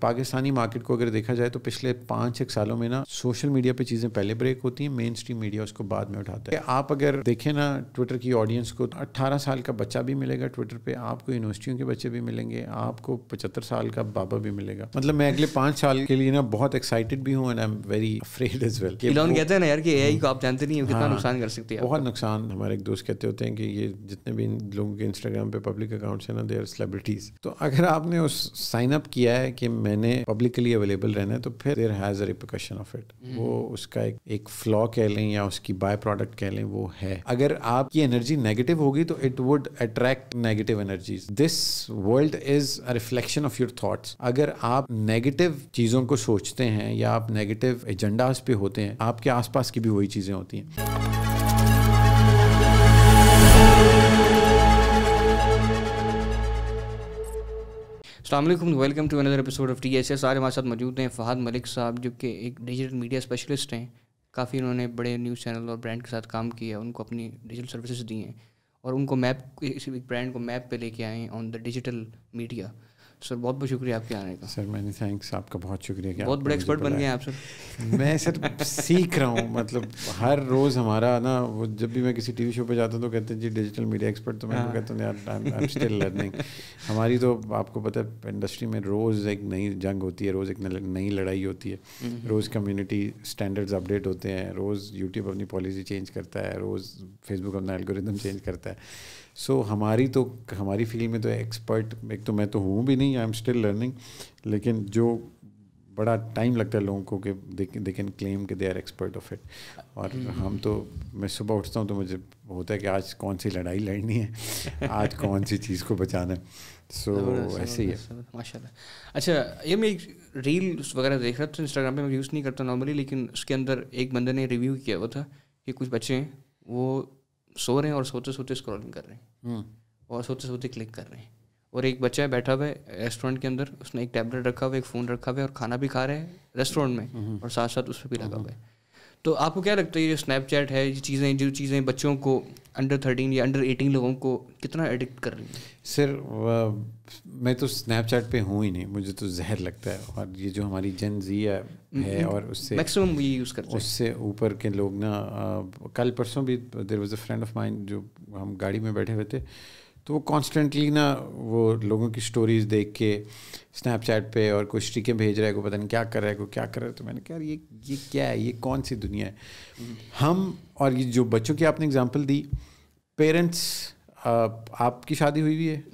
Pakistani market को अगर देखा जाए तो पिछले पाँच एक सालों में ना सोशल मीडिया पे चीज़ें पहले ब्रेक होती हैं मेन स्ट्रीम मीडिया उसको बाद में उठाता है। आप अगर देखें ना ट्विटर की ऑडियंस को 18 साल का बच्चा भी मिलेगा ट्विटर पे आपको यूनिवर्सिटियों के बच्चे भी मिलेंगे आपको पचहत्तर साल का बाबा भी मिलेगा। मतलब मैं अगले पाँच साल के लिए ना बहुत एक्साइटेड भी हूँ and I am very afraid as well कहते हैं ना यार कि एआई को आप जानते नहीं हो कितना हाँ, नुकसान कर सकती है बहुत नुकसान हमारे एक दोस्त कहते होते हैं कि ये जितने भी लोगों के इंस्टाग्राम पे पब्लिक अकाउंट्स हैं ना दे आर सेलिब्रिटीज तो अगर आपने उस साइन अप किया है कि मैंने पब्लिकली अवेलेबल रहना है तो फिर there has a repercussion of it वो उसका एक एक फ्लॉ कह लें या उसकी बाय प्रोडक्ट कह लें वो है। अगर आपकी एनर्जी नेगेटिव होगी तो it would attract negative energies this world is a reflection of your thoughts अगर आप नेगेटिव चीज़ों को सोचते हैं या आप नेगेटिव एजेंडाज पे होते हैं आपके आसपास की भी वही चीज़ें होती हैं। अल्लाम welcome to another episode of T S S आज हमारे साथ मौजूद हैं फ़हद मलिक साहब, जो कि एक डिजिटल मीडिया स्पेशलिस्ट हैं। काफ़ी उन्होंने बड़े न्यूज़ चैनल और ब्रांड के साथ काम किया, उनको अपनी डिजिटल सर्विसेज़ दी हैं और उनको मैप किसी ब्रांड को मैप पे लेके आए on the digital media sir बहुत बहुत शुक्रिया आपके आने का। सर मैंने थैंक्स आपका बहुत शुक्रिया कि बहुत बड़े एक्सपर्ट बन गए आप सर मैं सर सीख रहा हूँ मतलब हर रोज़ हमारा ना वो जब भी मैं किसी टीवी शो पे जाता हूँ तो कहते हैं जी डिजिटल मीडिया एक्सपर्ट तो मैं हाँ। कहता हूँ यार आई एम स्टिल लर्निंग हमारी तो आपको पता है इंडस्ट्री में रोज़ एक नई जंग होती है रोज़ एक नई लड़ाई होती है। हम्म। रोज़ कम्युनिटी स्टैंडर्ड्स अपडेट होते हैं रोज़ यूट्यूब अपनी पॉलिसी चेंज करता है रोज़ फेसबुक अपना एल्गोरिदम चेंज करता है। सो so, हमारी तो हमारी फ़ील्ड में तो एक्सपर्ट एक तो मैं तो हूँ भी नहीं आई एम स्टिल लर्निंग लेकिन जो बड़ा टाइम लगता है लोगों को कि दे कैन क्लेम कि they are expert of it और। हम तो मैं सुबह उठता हूँ तो मुझे होता है कि आज कौन सी लड़ाई लड़नी है आज कौन सी चीज़ को बचाना है। सो so, ऐसे ही है। माशाल्लाह। अच्छा ये मैं एक रील वगैरह देख रहा था इंस्टाग्राम पे मैं यूज़ नहीं करता नॉर्मली लेकिन उसके अंदर एक बंदे ने रिव्यू किया हुआ था कि कुछ बच्चे हैं वो सो रहे हैं और सोते सोते स्क्रॉलिंग कर रहे हैं हम्म। और सोते सोते क्लिक कर रहे हैं और एक बच्चा है बैठा हुआ है रेस्टोरेंट के अंदर उसने एक टैबलेट रखा हुआ है एक फ़ोन रखा हुआ है और खाना भी खा रहे हैं रेस्टोरेंट में हम्म। और साथ साथ उस पर भी लगा हुआ है तो आपको क्या लगता है ये स्नैपचैट है ये चीज़ें जो चीज़ें बच्चों को अंडर थर्टीन या अंडर एटीन लोगों को कितना एडिक्ट कर रही है? सर मैं तो स्नैपचैट पे हूँ ही नहीं मुझे तो जहर लगता है और ये जो हमारी जन जी है हम्म, और उससे मैक्सिमम ये यूज़ करते हैं। उससे ऊपर के लोग ना कल परसों भी there was a friend of mind जो हम गाड़ी में बैठे हुए थे तो वो कॉन्स्टेंटली ना वो लोगों की स्टोरीज देख के स्नैपचैट पे और कुछ स्टिकें भेज रहा है को पता नहीं क्या कर रहा है को क्या कर रहा है तो मैंने कहा ये ये क्या है? ये कौन सी दुनिया है? हम और ये जो बच्चों की आपने एग्जांपल दी पेरेंट्स आपकी शादी हुई हुई है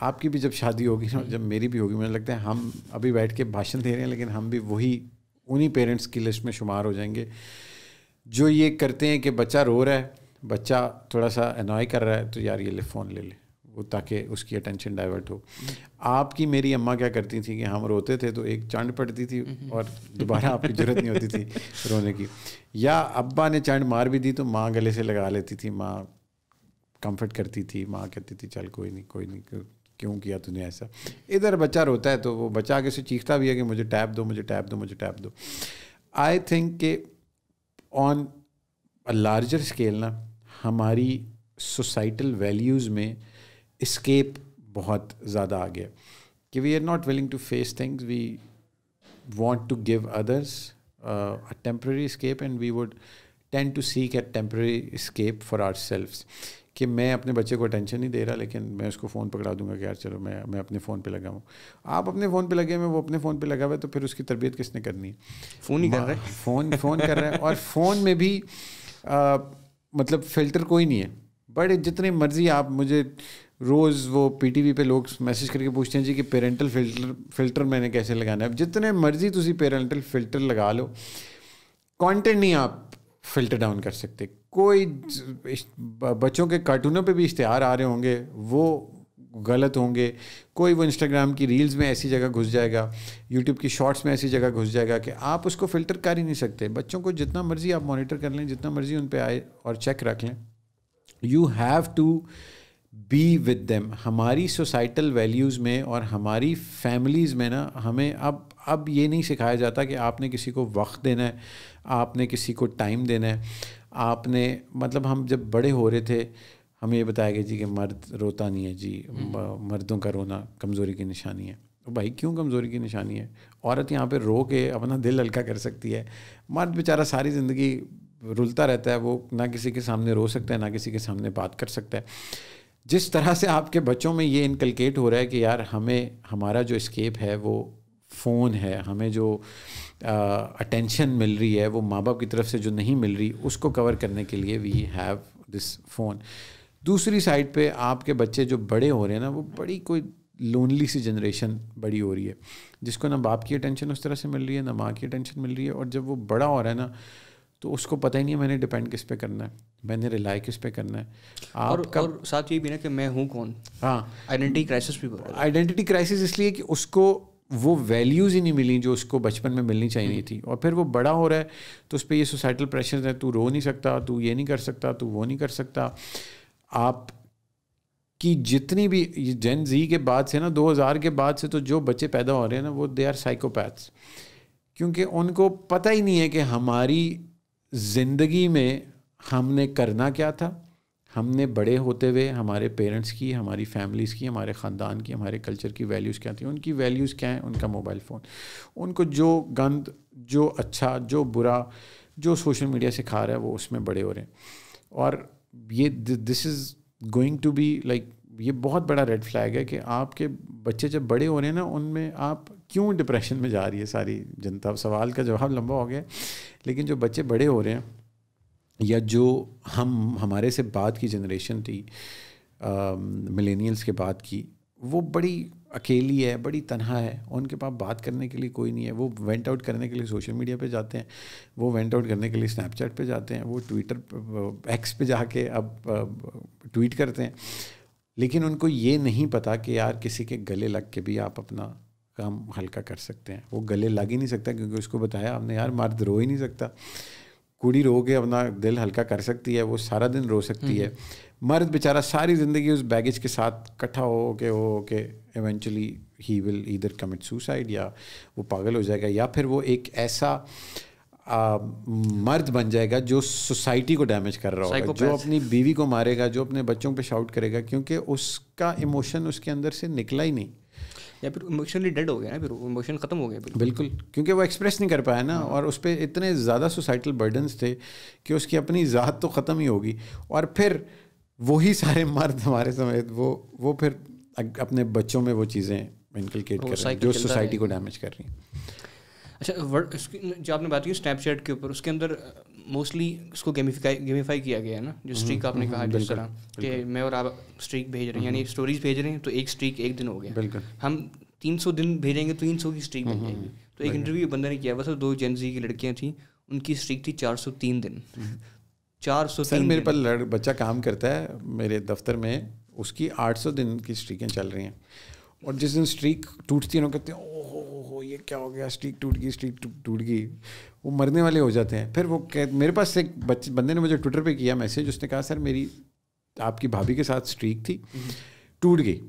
आपकी भी जब शादी होगी ना जब मेरी भी होगी मुझे लगता है हम अभी बैठ के भाषण दे रहे हैं लेकिन हम भी वही उन्हीं पेरेंट्स की लिस्ट में शुमार हो जाएँगे। जो ये करते हैं कि बच्चा रो रहा है बच्चा थोड़ा सा अनॉय कर रहा है तो यार ये ले फ़ोन ले ले। ताकि उसकी अटेंशन डाइवर्ट हो। आपकी मेरी अम्मा क्या करती थी कि हम रोते थे तो एक चंड पड़ती थी और दोबारा आपकी ज़रूरत नहीं होती थी रोने की। या अब्बा ने चंड मार भी दी तो माँ गले से लगा लेती थी माँ कंफर्ट करती थी माँ कहती थी चल कोई नहीं कोई नहीं क्यों किया तूने ऐसा? इधर बच्चा रोता है तो वो बच्चा आगे से चीखता भी है कि मुझे टैप दो मुझे टैप दो मुझे टैप दो। आई थिंक के ऑन अ लार्जर स्केल ना हमारी सोसाइटल वैल्यूज़ में स्केप बहुत ज़्यादा आ गया कि we are not willing to face things we want to give others a temporary escape and we would tend to seek a temporary escape for our selves कि मैं अपने बच्चे को अटेंशन नहीं दे रहा लेकिन मैं उसको फ़ोन पकड़ा दूँगा कि यार चलो मैं मैं अपने फ़ोन पे लगा हूँ। आप अपने फ़ोन पे लगे हुए वो अपने फ़ोन पे लगा हुआ है तो फिर उसकी तरबियत किसने करनी? है फ़ोन ही कर रहा है। फ़ोन फ़ोन कर रहा है। और फ़ोन में भी आ, मतलब फ़िल्टर कोई नहीं है। बट जितनी मर्ज़ी आप मुझे रोज़ वो पीटीवी पे लोग मैसेज करके पूछते हैं जी कि पेरेंटल फ़िल्टर फ़िल्टर मैंने कैसे लगाना है? अब जितने मर्ज़ी तुम पेरेंटल फ़िल्टर लगा लो कंटेंट नहीं आप फ़िल्टर डाउन कर सकते। कोई बच्चों के कार्टूनों पे भी इश्तहार आ रहे होंगे, वो गलत होंगे। कोई वो इंस्टाग्राम की रील्स में ऐसी जगह घुस जाएगा यूट्यूब की शॉर्ट्स में ऐसी जगह घुस जाएगा कि आप उसको फ़िल्टर कर ही नहीं सकते। बच्चों को जितना मर्ज़ी आप मॉनिटर कर लें, जितना मर्ज़ी उन पर आए और चेक रख लें। You have to be with them हमारी सोसाइटल वैल्यूज़ में और हमारी फैमिलीज़ में ना हमें अब अब ये नहीं सिखाया जाता कि आपने किसी को वक्त देना है आपने किसी को टाइम देना है। आपने मतलब हम जब बड़े हो रहे थे हमें ये बताया गया जी कि मर्द रोता नहीं है जी हम्म। मर्दों का रोना कमज़ोरी की निशानी है। तो भाई क्यों कमज़ोरी की निशानी है? औरत यहाँ पे रो के अपना दिल हल्का कर सकती है। मर्द बेचारा सारी ज़िंदगी रुलता रहता है वो ना किसी के सामने रो सकता है ना किसी के सामने बात कर सकता है। जिस तरह से आपके बच्चों में ये इनकलकेट हो रहा है कि यार हमें, हमारा जो स्केप है वो फ़ोन है, हमें जो अटेंशन मिल रही है, वो माँ बाप की तरफ़ से जो नहीं मिल रही, उसको कवर करने के लिए वी हैव दिस फ़ोन दूसरी साइड पे आपके बच्चे जो बड़े हो रहे हैं ना, वो बड़ी कोई लोनली सी जनरेशन बड़ी हो रही है, जिसको ना बाप की अटेंशन उस तरह से मिल रही है, ना माँ की अटेंशन मिल रही है, और जब वो बड़ा हो रहा है ना तो उसको पता ही नहीं है मैंने डिपेंड किस पे करना है। मैंने रिलाई किस पे करना है। आप और, कब और साथ ये भी ना कि मैं हूँ कौन? हाँ। आइडेंटिटी क्राइसिस भी आइडेंटिटी क्राइसिस इसलिए कि उसको वो वैल्यूज़ ही नहीं मिली जो उसको बचपन में मिलनी चाहिए थी। और फिर वो बड़ा हो रहा है तो उस पर ये सोसाइटल प्रेशर है तू रो नहीं सकता तू ये नहीं कर सकता तू वो नहीं कर सकता। आप की जितनी भी जेन जी के बाद से ना 2000 के बाद से तो जो बच्चे पैदा हो रहे हैं ना वो दे आर साइकोपैथ्स क्योंकि उनको पता ही नहीं है कि हमारी ज़िंदगी में हमने करना क्या था? हमने बड़े होते हुए हमारे पेरेंट्स की, हमारी फैमिलीज़ की, हमारे ख़ानदान की, हमारे कल्चर की वैल्यूज़ क्या थी? उनकी वैल्यूज़ क्या हैं? उनका मोबाइल फ़ोन उनको जो गंद, जो अच्छा जो बुरा, जो सोशल मीडिया से खा रहा है, वो उसमें बड़े हो रहे हैं। और ये this is going to be like ये बहुत बड़ा रेड फ्लैग है कि आपके बच्चे जब बड़े हो रहे हैं ना, उनमें आप क्यों डिप्रेशन में जा रही है सारी जनता? सवाल का जवाब लंबा हो गया। लेकिन जो बच्चे बड़े हो रहे हैं, या जो हम, हमारे से बाद की जनरेशन थी मिलेनियल्स के बाद की, वो बड़ी अकेली है, बड़ी तनहा है। उनके पास बात करने के लिए कोई नहीं है। वो वेंट आउट करने के लिए सोशल मीडिया पे जाते हैं। वो वेंट आउट करने के लिए स्नैपचैट पे जाते हैं। वो ट्विटर एक्स पे जाके अब ट्वीट करते हैं। लेकिन उनको ये नहीं पता कि यार किसी के गले लग के भी आप अपना काम हल्का कर सकते हैं। वो गले लग ही नहीं सकता क्योंकि उसको बताया आपने यार मर्द रो ही नहीं सकता। कुड़ी रो के अपना दिल हल्का कर सकती है वो सारा दिन रो सकती है। मर्द बेचारा सारी ज़िंदगी उस बैगेज के साथ इकट्ठा हो के हो के एवेंचुअली ही विल इधर कमिट सुसाइड या वो पागल हो जाएगा या फिर वो एक ऐसा आ, मर्द बन जाएगा जो सोसाइटी को डैमेज कर रहा होगा जो अपनी बीवी को मारेगा जो अपने बच्चों पे शाउट करेगा क्योंकि उसका इमोशन उसके अंदर से निकला ही नहीं। या फिर इमोशनली डेड हो गया ना फिर इमोशन ख़त्म हो गया बिल्कुल। बिल्कुल क्योंकि वो एक्सप्रेस नहीं कर पाया ना हाँ। और उस पर इतने ज़्यादा सोसाइटल बर्डन्स थे कि उसकी अपनी ज़ात तो ख़त्म ही होगी। और फिर वही सारे मर्द हमारे समेत वो वो फिर अपने बच्चों में वो चीज़ें इनकलकेट कर रहे हैं जो सोसाइटी को डैमेज कर रही हैं। अच्छा वर्ड जो आपने बात की स्नैपचैट के ऊपर उसके अंदर मोस्टली उसको गेमिफाई गेमिफाई किया गया है ना जो स्ट्रीक हम्म, आपने हम्म, कहा जिस तरह कि मैं और आप स्ट्रीक भेज रहे हैं यानी स्टोरीज हम्म, भेज रहे हैं तो एक स्ट्रीक एक दिन हो गया। हम तीन सौ दिन भेजेंगे तो तीन सौ की स्ट्रीक बन जाएगी। तो एक इंटरव्यू बंदा ने किया था दो जेंजी की लड़कियाँ थी उनकी स्ट्रीक थी चार सौ तीन दिन। चार सौ तीन मेरे पर लड़ बच्चा काम करता है मेरे दफ्तर में उसकी आठ सौ दिन की स्ट्रीकें चल रही हैं। और जिस दिन स्ट्रीक टूटती है ना कहते हैं ओहो हो ये क्या हो गया स्ट्रीक टूट गई स्ट्रीक टूट गई। वो मरने वाले हो जाते हैं। फिर वो कह, मेरे पास एक बच्चे बंदे ने मुझे ट्विटर पे किया मैसेज, उसने कहा, सर, मेरी, आपकी भाभी के साथ स्ट्रीक थी, टूट गई।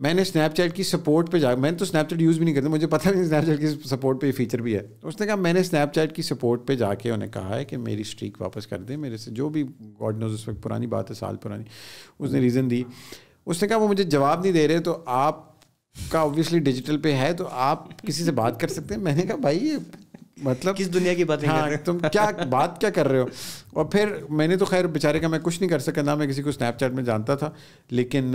मैंने स्नैपचैट की सपोर्ट पे जा मैंने तो स्नैपचैट यूज़ भी नहीं करता, मुझे पता नहीं स्नैपचैट की सपोर्ट पे ये फीचर भी है। उसने कहा, मैंने स्नैपचैट की सपोर्ट पे जाके उन्हें कहा है कि मेरी स्ट्रीक वापस कर दे, मेरे से जो भी गॉड नोज़ उस वक्त पुरानी बात है, साल पुरानी, उसने रीज़न दी। उसने कहा, वो मुझे जवाब नहीं दे रहे तो आप का ऑब्वियसली डिजिटल पे है तो आप किसी से बात कर सकते हैं? मैंने कहा, भाई, ये मतलब किस दुनिया की बात हाँ, कर रहे हो? तुम क्या बात क्या कर रहे हो? और फिर मैंने तो खैर बेचारे का मैं कुछ नहीं कर सका ना मैं किसी को स्नैपचैट में जानता था लेकिन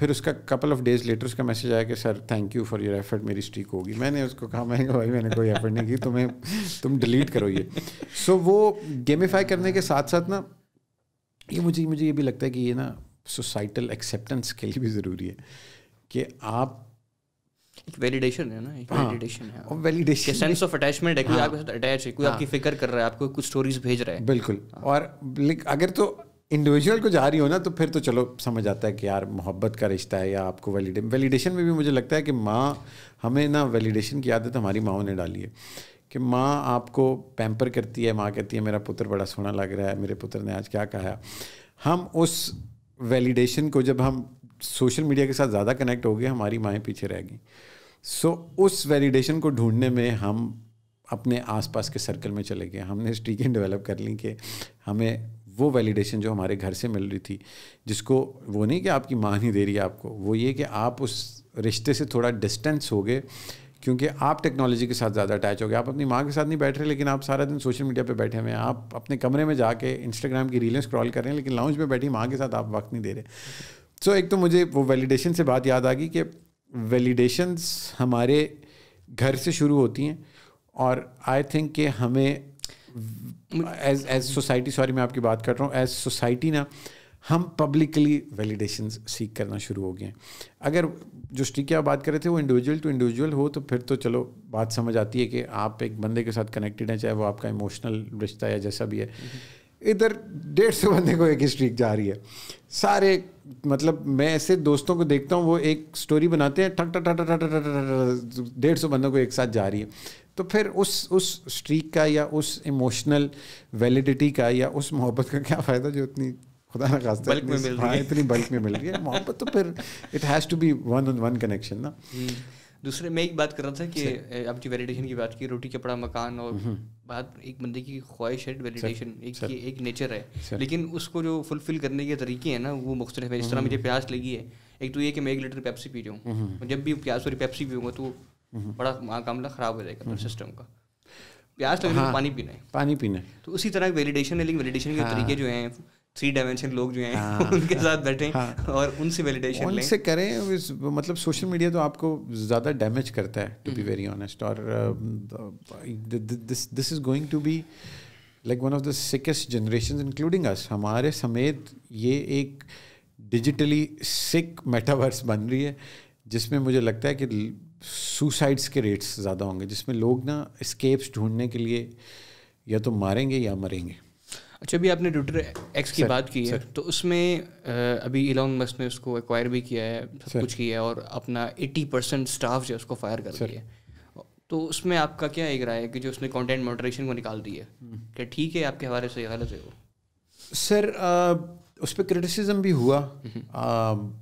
फिर उसका कपल ऑफ़ डेज़ लेटर उसका मैसेज आया कि sir thank you for your effort मेरी स्ट्रीक होगी। मैंने उसको कहा मैं भाई मैंने कोई एफर्ट नहीं की तुम्हें तुम डिलीट करो ये। सो so, वो गेमिफाई करने के साथ साथ ना ये मुझे मुझे ये भी लगता है कि ये ना सोसाइटल एक्सेप्टेंस के लिए भी ज़रूरी है कि आप एक वैलिडेशन है ना एक वैलिडेशन हाँ, है। और वैलिडेशन सेंस ऑफ़ अटैचमेंट है कोई हाँ, आपके साथ अटैच है कोई हाँ, आपकी फ़िक्र कर रहा है आपको कुछ स्टोरीज भेज रहा है। बिल्कुल। हाँ, और अगर तो इंडिविजुअल को जा रही हो ना तो फिर तो चलो समझ आता है कि यार मोहब्बत का रिश्ता है या आपको वैलिडे वैलिडेशन में भी मुझे लगता है कि माँ हमें ना वैलिडेशन की आदत हमारी माओ ने डाली है। कि माँ आपको पैम्पर करती है माँ कहती है मेरा पुत्र बड़ा सोना लग रहा है मेरे पुत्र ने आज क्या कहा हम उस वैलिडेशन को जब हम सोशल मीडिया के साथ ज़्यादा कनेक्ट हो गए हमारी माएँ पीछे रह गई। सो so, उस वैलिडेशन को ढूँढने में हम अपने आसपास के सर्कल में चले गए। हमने स्ट्रीकें डेवलप कर ली कि हमें वो वैलिडेशन जो हमारे घर से मिल रही थी जिसको वो नहीं कि आपकी माँ नहीं दे रही है आपको वो ये कि आप उस रिश्ते से थोड़ा डिस्टेंस हो गए क्योंकि आप टेक्नोलॉजी के साथ ज़्यादा अटैच हो गए। आप अपनी माँ के साथ नहीं बैठ रहे लेकिन आप सारा दिन सोशल मीडिया पे बैठे हुए हैं। आप अपने कमरे में जाके इंस्टाग्राम की रीलें स्क्रॉल कर रहे हैं लेकिन लाउंज में बैठी माँ के साथ आप वक्त नहीं दे रहे। सो so, एक तो मुझे वो वैलिडेशन से बात याद आ गई कि वैलिडेशंस हमारे घर से शुरू होती हैं और आई थिंक कि हमें एज एज सोसाइटी सॉरी मैं आपकी बात कर रहा हूँ एज सोसाइटी ना हम पब्लिकली वैलिडेशन सीख करना शुरू हो गए हैं। अगर जो आप बात कर रहे थे वो इंडिविजुअल टू इंडिविजुअल हो तो फिर तो चलो बात समझ आती है कि आप एक बंदे के साथ कनेक्टेड हैं चाहे वो आपका इमोशनल रिश्ता या जैसा भी है। इधर डेढ़ सौ बंदे को एक ही स्ट्रीक जा रही है। सारे मतलब मैं ऐसे दोस्तों को देखता हूँ वो एक स्टोरी बनाते हैं ठक ठक ठक ठक ठक डेढ़ सौ बंदों को एक साथ जा रही है। तो फिर उस उस स्ट्रीक का या उस इमोशनल वैलिडिटी का या उस मोहब्बत का क्या फ़ायदा जो इतनी खुदा ना खास बल्क में मिल रही हाँ। है इतनी बल्क में मिल रही है। मोहब्बत तो फिर it has to be one on one connection ना। दूसरे मैं एक बात कर रहा था कि आपकी वैलिडेशन की बात की रोटी कपड़ा मकान और बात एक बंदे की ख्वाहिश है वैलिडेशन एक की एक नेचर है। लेकिन उसको जो फुलफिल करने के तरीके हैं ना वो मुख्तलिफ़ है। जिस तरह मुझे प्यास लगी है एक तो ये कि मैं एक लीटर पेप्सी पी रहा हूँ जब भी प्यास वाली पेप्सी पीऊँगा तो बड़ा मामला ख़राब हो जाएगा सिस्टम का। प्यास लगे हाँ, पानी पीना है। पानी पीना है। तो उसी तरह वैलिडेशन है लेकिन वैलिडेशन के तरीके जो हैं थ्री डायमेंशन लोग जो हैं हाँ, उनके साथ बैठे हाँ, और उनसे वैलिडेशन लें। उनसे करें मतलब सोशल मीडिया तो आपको ज़्यादा डैमेज करता है टू बी वेरी ऑनेस्ट और this this is going to be like one of the sickest generation including us हमारे समेत ये एक डिजिटली सिक मेटावर्स बन रही है जिसमें मुझे लगता है कि सुसाइड्स के रेट्स ज़्यादा होंगे जिसमें लोग ना स्केप्स ढूँढने के लिए या तो मारेंगे या मरेंगे। अच्छा अभी आपने ट्विटर एक्स की बात की है तो उसमें अभी इलॉन मस्क ने उसको एक्वायर भी किया है सब कुछ किया है और अपना 80 परसेंट स्टाफ जो है उसको फायर कर दिया है। तो उसमें आपका क्या एक राय है कि जो उसने कंटेंट मॉडरेशन को निकाल दी है? हम्म। क्या ठीक है आपके हवाले से गलत है वो? सर उस पर क्रिटिसिज्म भी हुआ। आ, हम्म।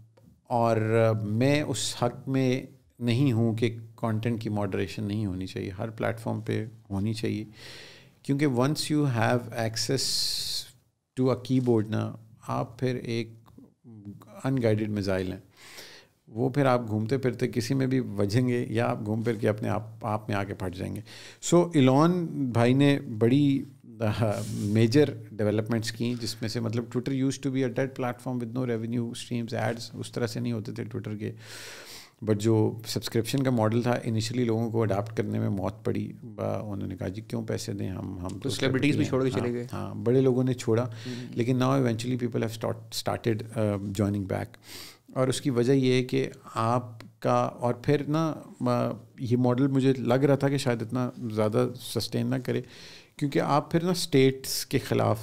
और मैं उस हक में नहीं हूँ कि कंटेंट की मॉडरेशन नहीं होनी चाहिए। हर प्लेटफॉर्म पे होनी चाहिए। क्योंकि once you have access to a keyboard ना आप फिर एक अनगाइडेड मिज़ाइल हैं। वो फिर आप घूमते फिरते किसी में भी बजेंगे या आप घूम फिर के अपने आप आप में आके फट जाएँगे। सो so, इलॉन भाई ने बड़ी मेजर डेवलपमेंट्स की जिसमें से मतलब Twitter use to be a dead platform with no revenue streams ads उस तरह से नहीं होते थे ट्विटर के। बट जो सब्सक्रिप्शन का मॉडल था इनिशियली लोगों को अडाप्ट करने में मौत पड़ी। उन्होंने कहा जी क्यों पैसे दें? हम हम तो सेलिब्रिटीज़ भी छोड़ के चले हाँ, गए। हाँ बड़े लोगों ने छोड़ा। हम्म। लेकिन now eventually people have started joining back और उसकी वजह ये है कि आपका और फिर ना ये मॉडल मुझे लग रहा था कि शायद इतना ज़्यादा सस्टेन ना करे। क्योंकि आप फिर ना स्टेट्स के ख़िलाफ़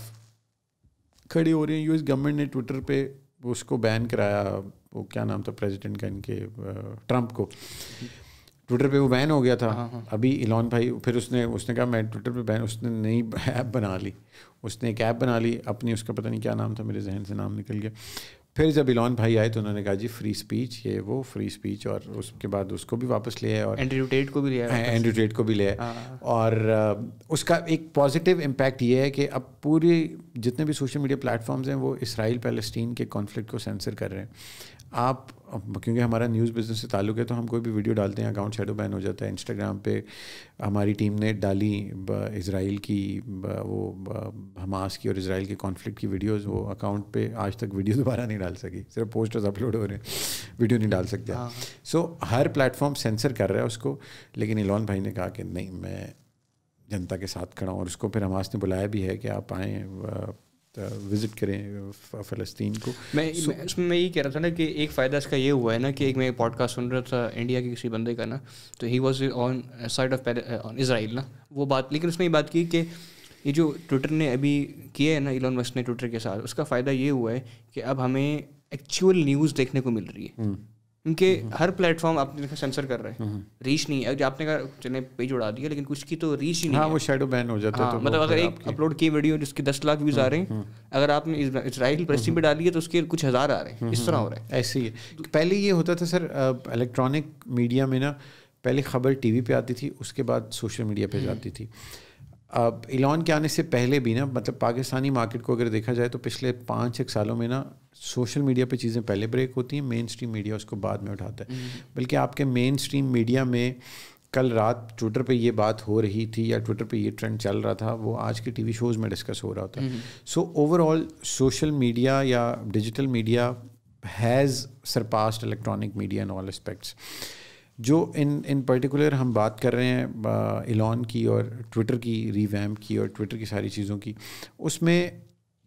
खड़े हो रहे हैं। यूएस गवर्नमेंट ने ट्विटर पे उसको बैन कराया। वो क्या नाम था प्रेसिडेंट का इनके ट्रंप को। ट्विटर पे वो बैन हो गया था। हाँ, हाँ। अभी इलॉन भाई फिर उसने उसने कहा मैं ट्विटर पे बैन उसने नई ऐप बना ली। उसने एक ऐप बना ली अपनी उसका पता नहीं क्या नाम था मेरे जहन से नाम निकल गया। फिर जब इलॉन भाई आए तो उन्होंने कहा जी फ्री स्पीच ये वो फ्री स्पीच और उसके बाद उसको भी वापस ले आए और एंड्रयू टेट को भी ले आए एंड्रयू टेट को भी ले आए। हाँ। और उसका एक पॉजिटिव इम्पैक्ट ये है कि अब पूरी जितने भी सोशल मीडिया प्लेटफॉर्म्स हैं वो इसराइल पैलेस्टीन के कॉन्फ्लिक्ट को सेंसर कर रहे हैं। आप क्योंकि हमारा न्यूज़ बिज़नेस से ताल्लुक है तो हम कोई भी वीडियो डालते हैं अकाउंट शेडो बैन हो जाता है इंस्टाग्राम पे हमारी टीम ने डाली इसराइल की वो हमास की और इसराइल के कॉन्फ्लिक्ट की वीडियोस वो अकाउंट पे आज तक वीडियो दोबारा नहीं डाल सकी सिर्फ़ पोस्टर्स अपलोड हो रहे हैं वीडियो नहीं डाल सकते सो हाँ, हाँ। हर प्लेटफॉर्म सेंसर कर रहा है उसको लेकिन इलॉन भाई ने कहा कि नहीं मैं जनता के साथ खड़ा हूँ और उसको फिर हमास ने बुलाया भी है कि आप आएँ विज़िट करें फ़लस्तीन को मैं so, इसमें मैं यही कह रहा था ना कि एक फ़ायदा इसका ये हुआ है ना कि एक मैं पॉडकास्ट सुन रहा था इंडिया के किसी बंदे का ना तो he was on side of on Israel ना वो बात लेकिन उसने ये बात की कि ये जो ट्विटर ने अभी किया है ना इलॉन मस्क ने ट्विटर के साथ उसका फ़ायदा ये हुआ है कि अब हमें एक्चुअल न्यूज़ देखने को मिल रही है हम्म। क्योंकि हर प्लेटफॉर्म आपने देखा सेंसर कर रहे हैं। रीच नहीं है। आपने कहा चले पेज उड़ा दिया लेकिन कुछ की तो रीच ही नहीं हाँ, वो शेडो बैन हो जाता है तो मतलब अगर एक अपलोड की वीडियो जिसके दस लाख व्यूज़ आ रहे हैं अगर आपने इसराइल प्रेसिंग पे डाली है तो उसके कुछ हज़ार आ रहे हैं। इस तरह हो रहा है। ऐसे ही पहले ये होता था सर इलेक्ट्रॉनिक मीडिया में ना पहले खबर टीवी पे आती थी उसके बाद सोशल मीडिया पे जाती थी। अब इलॉन के आने से पहले भी ना मतलब पाकिस्तानी मार्केट को अगर देखा जाए तो पिछले पाँच एक सालों में ना सोशल मीडिया पे चीज़ें पहले ब्रेक होती हैं मेन स्ट्रीम मीडिया उसको बाद में उठाता है। बल्कि आपके मेन स्ट्रीम मीडिया में कल रात ट्विटर पे ये बात हो रही थी या ट्विटर पे ये ट्रेंड चल रहा था वो आज के टीवी शोज़ में डिस्कस हो रहा था so overall social media or digital media has surpassed electronic media in all aspects जो इन इन पर्टिकुलर हम बात कर रहे हैं इलॉन की और ट्विटर की रीवैम की और ट्विटर की सारी चीज़ों की उसमें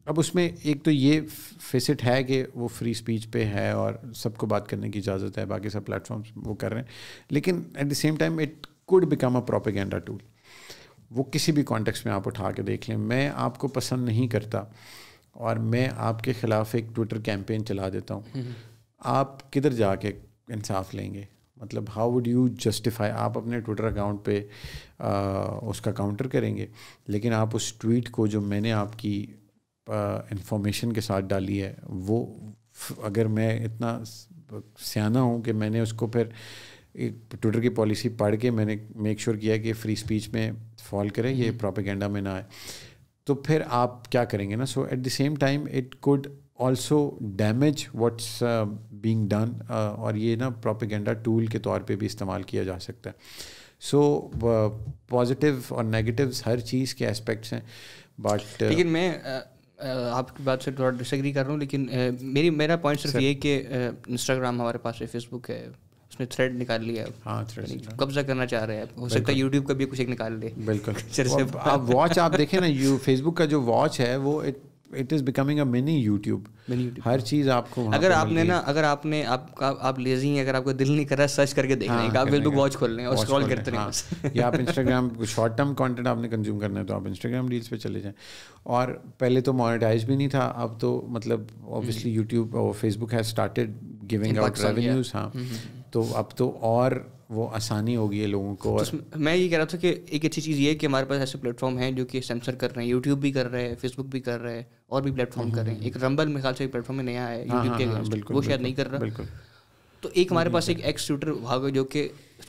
अब उसमें एक तो ये फेसिट है कि वो फ्री स्पीच पे है और सबको बात करने की इजाज़त है बाकी सब प्लेटफॉर्म्स वो कर रहे हैं। लेकिन at the same time it could become a propaganda tool वो किसी भी कॉन्टेक्स्ट में आप उठा के देख लें। मैं आपको पसंद नहीं करता और मैं आपके ख़िलाफ़ एक ट्विटर कैंपेन चला देता हूँ। हम्म। आप किधर जाके इंसाफ लेंगे? मतलब हाउ वुड यू जस्टिफाई आप अपने ट्विटर अकाउंट पे आ, उसका काउंटर करेंगे लेकिन आप उस ट्वीट को जो मैंने आपकी इंफॉर्मेशन के साथ डाली है वो अगर मैं इतना सियाना हूँ कि मैंने उसको फिर एक ट्विटर की पॉलिसी पढ़ के मैंने मेक श्योर sure किया कि फ्री स्पीच में फॉल करें ये प्रोपेगेंडा में ना आए तो फिर आप क्या करेंगे ना? So at the same time it could also damage what's being done और ये ना प्रोपेगेंडा टूल के तौर पे भी इस्तेमाल किया जा सकता है। सो पॉजिटिव और नेगेटिव्स हर चीज़ के एस्पेक्ट्स हैं बट लेकिन मैं आपकी बात से थोड़ा डिसएग्री कर रहा हूँ लेकिन मेरी मेरा पॉइंट सिर्फ़ ये कि इंस्टाग्राम हमारे पास है फेसबुक है उसने थ्रेड निकाल लिया हाँ। थ्रेड कब्जा करना चाह रहे हैं। हो सकता है यूट्यूब का भी कुछ एक निकाल ले। बिल्कुल। आप वॉच आप देखें ना यू फेसबुक का जो वॉच है वो it it is becoming a mini YouTube हर चीज़ आपको अगर आपने ना अगर आपने आप आप लेजी हैं अगर आपको दिल नहीं कर रहा सर्च करके देख हाँ, आप फेसबुक वॉच खोल लें और स्क्रॉल करते रहें हाँ, या आप इंस्टाग्राम शॉर्ट टर्म कंटेंट आपने कंज्यूम करना है तो आप इंस्टाग्राम रील्स पे चले जाएँ। और पहले तो मोनेटाइज भी नहीं था अब तो मतलब ऑब्वियसली यूट्यूब और Facebook has started giving out revenues हाँ। हम्म, हम्म, हम्म। तो अब तो और वो आसानी होगी है लोगों को तो मैं ये कह रहा था कि एक अच्छी चीज़ ये है कि हमारे पास ऐसे प्लेटफॉर्म हैं जो कि सेंसर कर रहे हैं यूट्यूब भी कर रहे हैं फेसबुक भी कर रहे हैं और भी प्लेटफॉर्म कर रहे हैं। एक रंबल मेरे ख्याल से एक प्लेटफॉर्म में नया है यूट्यूब हाँ, के हाँ, वो शायद नहीं कर रहा। तो एक हमारे पास एक एक्स ट्विटर भाग जो कि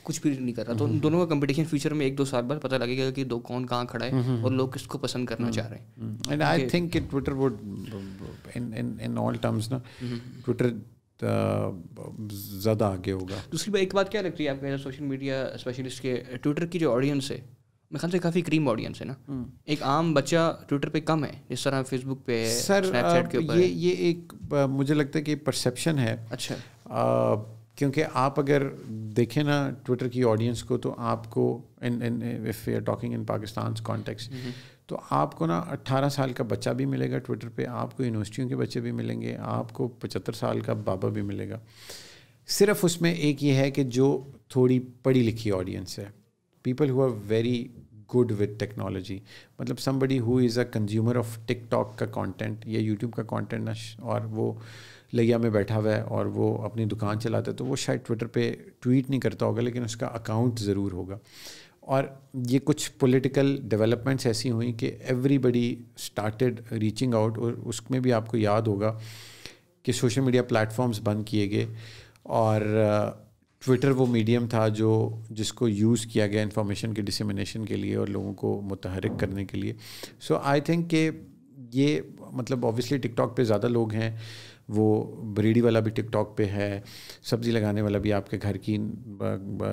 कुछ भी नहीं कर रहा। तो दोनों का कंपटीशन फ्यूचर में एक दो साल बाद पता लगेगा कि दो कौन कहाँ खड़ा है और लोग किसको पसंद करना चाह रहे हैं। And I think Twitter would in in in all terms ना ट्विटर ज़्यादा आगे होगा। दूसरी बात एक बात क्या लगती है आपके सोशल मीडिया स्पेशलिस्ट के? ट्विटर की जो ऑडियंस है मैं ख्याल से काफ़ी क्रीम ऑडियंस है ना? हम्म। एक आम बच्चा ट्विटर पे कम है जिस तरह फेसबुक पे है सर के ऊपर ये ये एक मुझे लगता है कि परसेप्शन है। अच्छा। क्योंकि आप अगर देखें ना ट्विटर की ऑडियंस को तो आपको in in if you are talking in Pakistan context तो आपको ना 18 साल का बच्चा भी मिलेगा ट्विटर पे, आपको यूनिवर्सिटियों के बच्चे भी मिलेंगे, आपको पचहत्तर साल का बाबा भी मिलेगा। सिर्फ़ उसमें एक ये है कि जो थोड़ी पढ़ी लिखी ऑडियंस है people who are very good with technology मतलब somebody who is a consumer of TikTok का कंटेंट या यूट्यूब का कंटेंट ना, और वो लिया में बैठा हुआ है और वो अपनी दुकान चलाता है तो वो शायद ट्विटर पे ट्वीट नहीं करता होगा, लेकिन उसका अकाउंट ज़रूर होगा। और ये कुछ पॉलिटिकल डेवलपमेंट्स ऐसी हुई कि एवरीबडी स्टार्टेड रीचिंग आउट और उसमें भी आपको याद होगा कि सोशल मीडिया प्लेटफॉर्म्स बंद किए गए और ट्विटर वो मीडियम था जो, जिसको यूज़ किया गया इन्फॉर्मेशन के डिसमिनेशन के लिए और लोगों को मुतहरक करने के लिए। सो आई थिंक कि ये मतलब ऑब्वियसली टिकटॉक पे ज़्यादा लोग हैं। वो ब्रीडी वाला भी टिकटॉक पे है सब्ज़ी लगाने वाला भी आपके घर की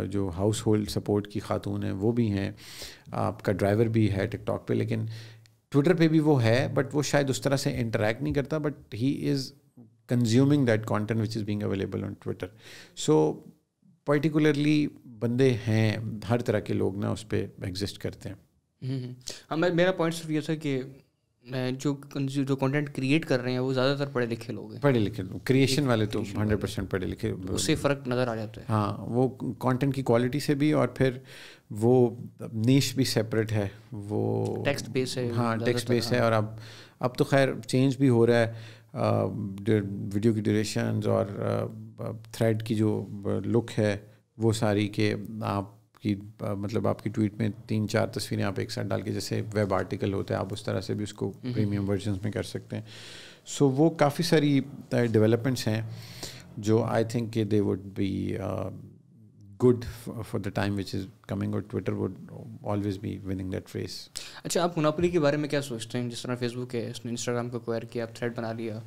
जो हाउस होल्ड सपोर्ट की खातून है वो भी हैं। आपका ड्राइवर भी है टिकटॉक पे लेकिन ट्विटर पे भी वो है बट वो शायद उस तरह से इंटरेक्ट नहीं करता but he is consuming that content which is being available on Twitter so particularly बंदे हैं हर तरह के लोग ना उस पर एग्जिस्ट करते हैं। हम्म, हम्म। हाँ मेरा पॉइंट सिर्फ़ ये था कि जो जो कंटेंट क्रिएट कर रहे हैं वो ज़्यादातर पढ़े लिखे लोग हैं। पढ़े लिखे लोग क्रिएशन वाले तो हंड्रेड परसेंट पढ़े लिखे उससे फ़र्क नज़र आ जाता है। हाँ वो कंटेंट की क्वालिटी से भी और फिर वो नीश भी सेपरेट है। वो टेक्स्ट बेस है हाँ टेक्स्ट बेस है और अब अब तो खैर चेंज भी हो रहा है। वीडियो की ड्यूरेशन और थ्रेड की जो लुक है वो सारी के आप कि मतलब आपकी ट्वीट में तीन चार तस्वीरें आप एक साथ डाल के जैसे वेब आर्टिकल होता है आप उस तरह से भी उसको प्रीमियम वर्जन में कर सकते हैं। सो so, वो काफ़ी सारी डेवलपमेंट्स हैं जो I think they would be good for the time which is coming और Twitter would always be winning that race. अच्छा आप मोनोपोली के बारे में क्या सोचते हैं? जिस तरह फेसबुक है इसने इंस्टाग्राम को एक्वायर किया आप थ्रेड बना लिया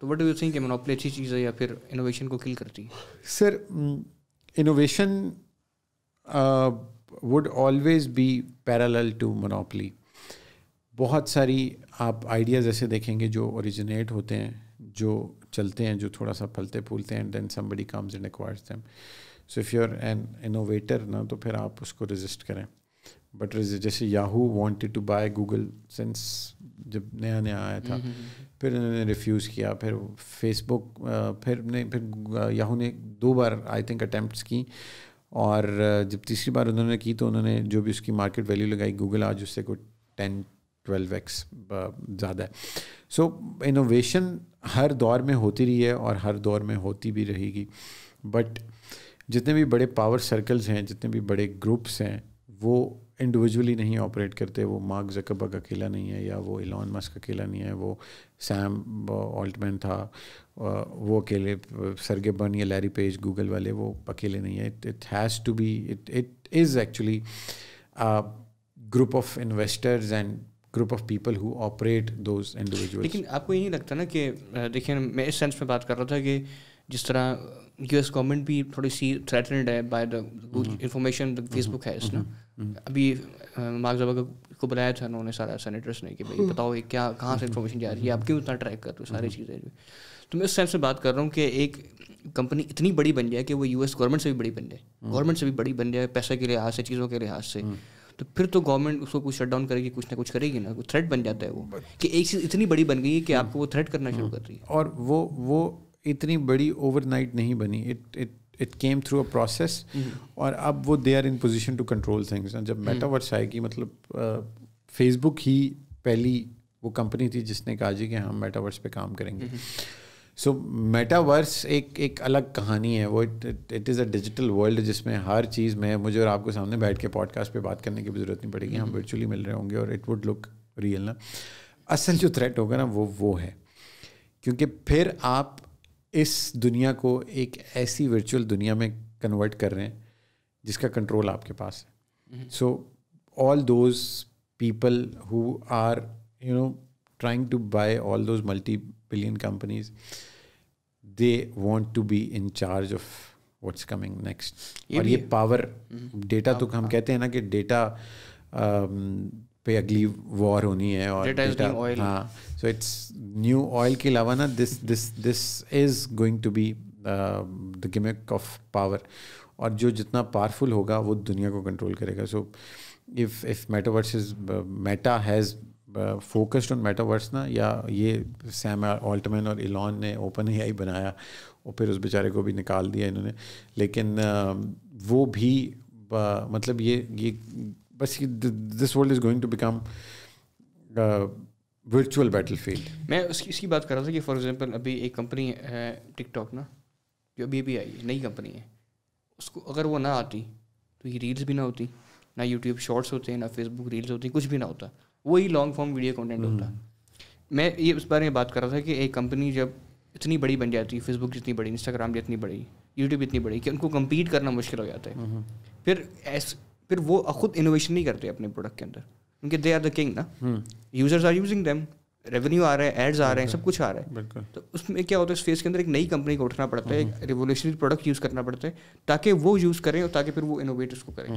तो what do you think monopoly अच्छी चीज़ है या फिर इनोवेशन को किल करती है? Sir innovation would always be parallel to monopoly बहुत सारी आप आइडियाज़ ऐसे देखेंगे जो ओरिजिनेट होते हैं जो चलते हैं जो थोड़ा सा फलते फूलते हैं and then somebody comes and acquires them so if you are an innovator ना तो फिर आप उसको रजिस्ट करें. बट जैसे Yahoo wanted to buy Google since जब नया नया आया था फिर उन्होंने रिफ्यूज़ किया फिर फेसबुक फिर ने फिर याहू ने दो बार आई थिंक अटैम्प्ट की। और जब तीसरी बार उन्होंने की तो उन्होंने जो भी उसकी मार्केट वैल्यू लगाई गूगल आज उससे कोई टेन ट्वेल्व एक्स ज़्यादा है। सो so, इनोवेशन हर दौर में होती रही है और हर दौर में होती भी रहेगी। बट जितने भी बड़े पावर सर्कल्स हैं जितने भी बड़े ग्रुप्स हैं वो इंडिविजुअली नहीं ऑपरेट करते वो मार्क जकबर्ग अकेला नहीं है या वो इलॉन मस्क अकेला नहीं है वो सैम ऑल्टमैन था वो अकेले सरगे बर्न या लैरी पेज गूगल वाले वो अकेले नहीं है। It it has to be it it is actually group of investors and group of people who operate those individual लेकिन आपको यही लगता ना कि देखिए मैं इस सेंस में बात कर रहा था कि जिस तरह यूएस गवर्नमेंट भी थोड़ी सी थ्रेटनड है बाय द इंफॉर्मेशन फेसबुक है ना। अभी मार्क ज़बरदस्त को बुलाया था उन्होंने सारा सेनेटर्स ने कि भाई बताओ ये क्या कहाँ से इन्फॉर्मेशन जा रही है आप क्यों इतना ट्रैक कर रहे हो सारी चीज़ें? तो मैं इस सेंस में बात कर रहा हूँ कि एक कंपनी इतनी बड़ी बन जाए कि वो यूएस गवर्नमेंट से भी बड़ी बन जाए। गवर्नमेंट से भी बड़ी बन जाए पैसे के लिहाज से चीज़ों के लिहाज से। तो फिर तो गवर्नमेंट उसको कुछ शट डाउन करेगी कुछ ना कुछ करेगी ना थ्रेट बन जाता है वो कि एक चीज़ इतनी बड़ी बन गई है कि आपको वो थ्रेट करना शुरू कर रही है। और वो वो इतनी बड़ी ओवरनाइट नहीं बनी। It it it came through a process और अब वो they are in position to control things जब मेटावर्स आएगी मतलब फेसबुक uh, ही पहली वो कंपनी थी जिसने कहा जी कि हम मेटावर्स पे काम करेंगे। सो मेटावर्स एक एक अलग कहानी है। वो it it is a digital world जिसमें हर चीज़ में मुझे और आपको सामने बैठ के पॉडकास्ट पे बात करने की भी ज़रूरत नहीं पड़ेगी। हम वर्चुअली मिल रहे होंगे और इट वुड लुक रियल ना। असल जो थ्रेट होगा ना वो वो है। क्योंकि फिर आप इस दुनिया को एक ऐसी वर्चुअल दुनिया में कन्वर्ट कर रहे हैं जिसका कंट्रोल आपके पास है। So all those people who are you know trying to buy all those multi billion companies they want to be in charge of what's coming next और ये पावर डेटा mm-hmm. तो हम कहते हैं ना कि डेटा पे अगली वॉर होनी है और हाँ सो इट्स न्यू ऑयल के अलावा ना this this this is going to be the gimmick of power और जो जितना पावरफुल होगा वो दुनिया को कंट्रोल करेगा। So if if metaverse is Meta has focused on metaverse ना या ये सैम ऑल्टमैन और इलॉन ने ओपन ही बनाया और फिर उस बेचारे को भी निकाल दिया इन्होंने। लेकिन uh, वो भी uh, मतलब ये ये बस this world is going to become virtual battle field मैं उसकी इसकी बात कर रहा था कि फॉर एग्जांपल अभी एक कंपनी है टिकटॉक ना जो अभी अभी आई है नई कंपनी है। उसको अगर वो ना आती तो ये रील्स भी ना होती ना यूट्यूब शॉर्ट्स होते हैं ना फेसबुक रील्स होती कुछ भी ना होता। वही लॉन्ग फॉर्म वीडियो कंटेंट होता। हम्म। मैं ये उस बारे में बात कर रहा था कि एक कंपनी जब इतनी बड़ी बन जाती है फेसबुक जितनी बड़ी इंस्टाग्राम जितनी बड़ी यूट्यूब इतनी बड़ी कि उनको कम्पीट करना मुश्किल हो जाता है। हम्म। फिर ऐस फिर वो खुद इनोवेशन नहीं करते अपने प्रोडक्ट के अंदर। क्योंकि दे आर द किंग ना। Users are using them revenue आ रहा है एड्स आ रहे हैं सब कुछ आ रहा है। तो उसमें क्या होता है इस फेस के अंदर एक नई कंपनी को उठना पड़ता है एक रिवोल्यूशनरी प्रोडक्ट यूज़ करना पड़ता है ताकि वो यूज़ करें और ताकि फिर वो इनोवेट उसको करें।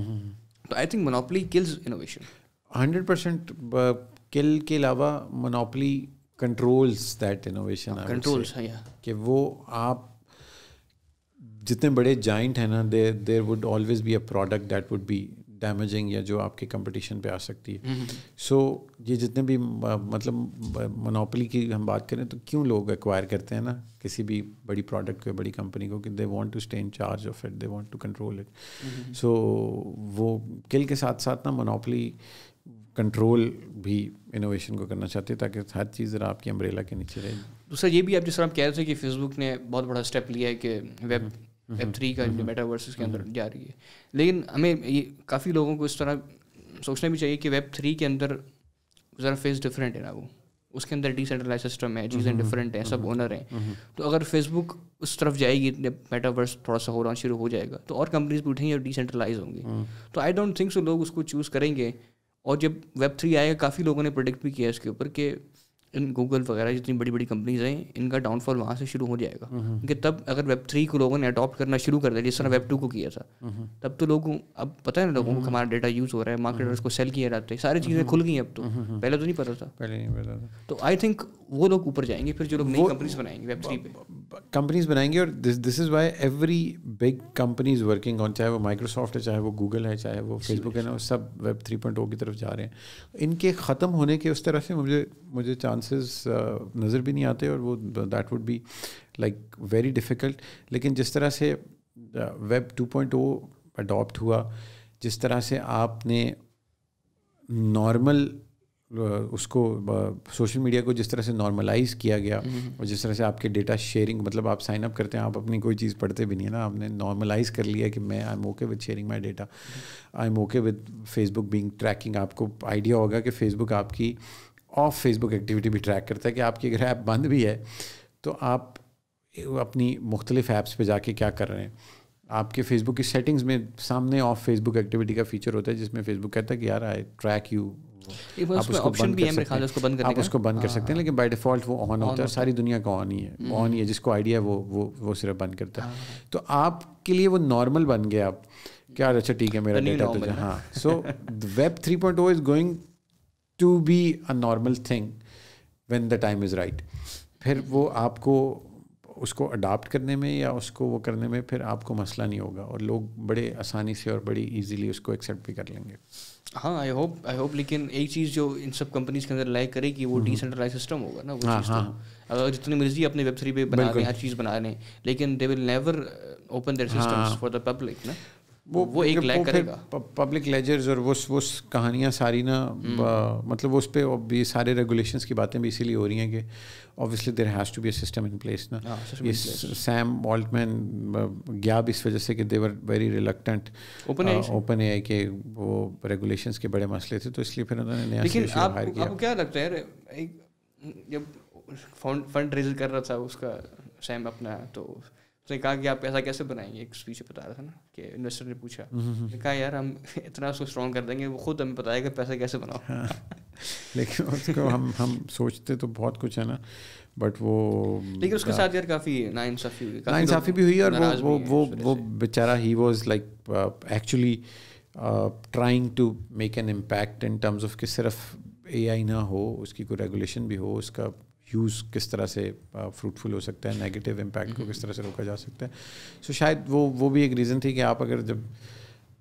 तो I think monopoly kills innovation hundred percent kill के अलावा monopoly controls that innovation controls कि वो आप जितने बड़े जाइंट हैं ना there there would always be a product that would be damaging या जो आपके कंपटीशन पे आ सकती है। सो हम्म, so, ये जितने भी मतलब मोनोपली की हम बात करें तो क्यों लोग एक्वायर करते हैं ना? किसी भी बड़ी प्रोडक्ट को बड़ी कंपनी को कि they want to stay in charge of it they want to control it so वो किल के साथ साथ ना मोनोपली कंट्रोल भी इनोवेशन को करना चाहते हैं ताकि हर चीज़ ज़रा आपकी अम्ब्रेला के नीचे रहे। दूसरा ये भी आप जिस तरह आप कह रहे थे कि फेसबुक ने बहुत बड़ा स्टेप लिया है कि वेब वेब थ्री का जो मेटावर्स के अंदर जा रही है। लेकिन हमें ये काफ़ी लोगों को इस तरह सोचना भी चाहिए कि वेब थ्री के अंदर ज़रा फेस डिफरेंट है ना वो। उसके अंदर डिसेंट्रलाइज सिस्टम है चीज़ें डिफरेंट हैं सब ओनर हैं। तो अगर फेसबुक उस तरफ़ जाएगी मेटावर्स थोड़ा सा होना शुरू हो जाएगा तो और कंपनीज़ भी उठेंगी और डिसेंट्रलाइज होंगी। तो आई डोंट थिंक सो लोग उसको चूज़ करेंगे। और जब वेब थ्री आएगा काफ़ी लोगों ने प्रोडिक्ट भी किया इसके ऊपर कि इन गूगल वगैरह जितनी बड़ी बड़ी कंपनीज़ हैं इनका डाउनफॉल वहाँ से शुरू हो जाएगा। क्योंकि तब अगर वेब थ्री को लोगों ने अडॉप्ट करना शुरू कर दिया जिस तरह वेब टू को किया था तब तो लोगों अब पता है ना लोगों को हमारा डेटा यूज़ हो रहा है मार्केटर्स को सेल किया जाते हैं सारी चीज़ें खुल गई अब तो। पहले तो नहीं पता था। पहले नहीं पता था। तो आई थिंक वो लोग ऊपर जाएँगे फिर जो लोग नई कंपनीज़ बनाएँगे वेब थ्री पे। कंपनीज़ बनाएँगे और this this is why every big companies working on चाहे वो माइक्रोसॉफ्ट है चाहे वो गूगल है चाहे वो फेसबुक है ना सब वेब थ्री पॉइंट की तरफ़ जा रहे हैं। इनके ख़त्म होने के उस तरह से मुझे मुझे चांसेस नज़र भी नहीं आते और वो that would be like very difficult लेकिन जिस तरह से web two point O adopt हुआ जिस तरह से आपने नॉर्मल उसको सोशल मीडिया को जिस तरह से नॉर्मलाइज किया गया और जिस तरह से आपके डेटा शेयरिंग मतलब आप साइन अप करते हैं आप अपनी कोई चीज़ पढ़ते भी नहीं है ना आपने नॉर्मलाइज कर लिया कि मैं I am okay with sharing my data I am okay with Facebook being tracking आपको आइडिया होगा कि फेसबुक आपकी ऑफ़ फेसबुक एक्टिविटी भी ट्रैक करता है कि आपकी अगर ऐप बंद भी है तो आप अपनी मुख्तलिफ़ ऐप्स पे जाके क्या कर रहे हैं? आपके फेसबुक की सेटिंग्स में सामने ऑफ़ फेसबुक एक्टिविटी का फीचर होता है जिसमें फेसबुक कहता है कि यार आई ट्रैक यू आप उसको बंद कर सकते हैं। उसको बंद आप उसको बंद कर सकते हैं लेकिन बाय डिफ़ॉल्ट वो ऑन होता है सारी दुनिया का ऑन ही है। ऑन ही है जिसको आइडिया है वो वो वो सिर्फ़ बंद करता है। तो आपके लिए वो नॉर्मल बन गया। आप क्या अच्छा ठीक है मेरा डेटा तो हाँ। So web three point O is going to be a normal thing when the time is right फिर वो आपको उसको अडाप्ट करने में या उसको वो करने में फिर आपको मसला नहीं होगा और लोग बड़े आसानी से और बड़ी इजीली उसको एक्सेप्ट भी कर लेंगे। हाँ आई होप आई होप लेकिन एक चीज़ जो इन सब कंपनीज़ के अंदर लाइक करेगी वो डिसेंट्रलाइज हम्म। सिस्टम होगा ना वो हाँ, चीज़ तो हाँ. तो अगर जितनी मर्ज़ी अपने वेब थ्री पे बना लें हर चीज़ बना लें लेकिन they will never open their systems for the public ना। वो वो एक लैग करेगा। पब्लिक लेजर्स और वो वो कहानियाँ सारी ना हम्म। मतलब उस पर ये सारे रेगुलेशंस की बातें भी इसीलिए हो रही हैं कि obviously there has to be a system in place ना। हाँ, ये सैम ऑल्टमैन गया इस वजह से कि they're very reluctant open open ए के वो रेगुलेशंस के बड़े मसले थे तो इसलिए फिर उन्होंने नया लेकिन आप, आपको क्या लगता है जब फंड रेज कर रहा था उसका सैम अपना तो उसने कहा कि आप पैसा कैसे बनाएँगे? एक स्पीच बता रहा था ना कि इन्वेस्टर ने पूछा। कहा यार हम इतना उसको स्ट्रॉन्ग कर देंगे वो खुद हमें बताएगा पैसा कैसे बनाओ. हाँ, लेकिन उसको हम हम सोचते तो बहुत कुछ है ना बट वो लेकिन उसके साथ यार काफ़ी नाइंसाफ़ी हुई नाइंसाफ़ी भी हुई और वो वो वो वो बेचारा he was like actually trying to make an impact in terms of कि सिर्फ़ ए ना हो उसकी कोई रेगुलेशन भी हो उसका यूज़ किस तरह से फ्रूटफुल हो सकता है नेगेटिव इम्पैक्ट को किस तरह से रोका जा सकता है। सो so, शायद वो वो भी एक रीज़न थी कि आप अगर जब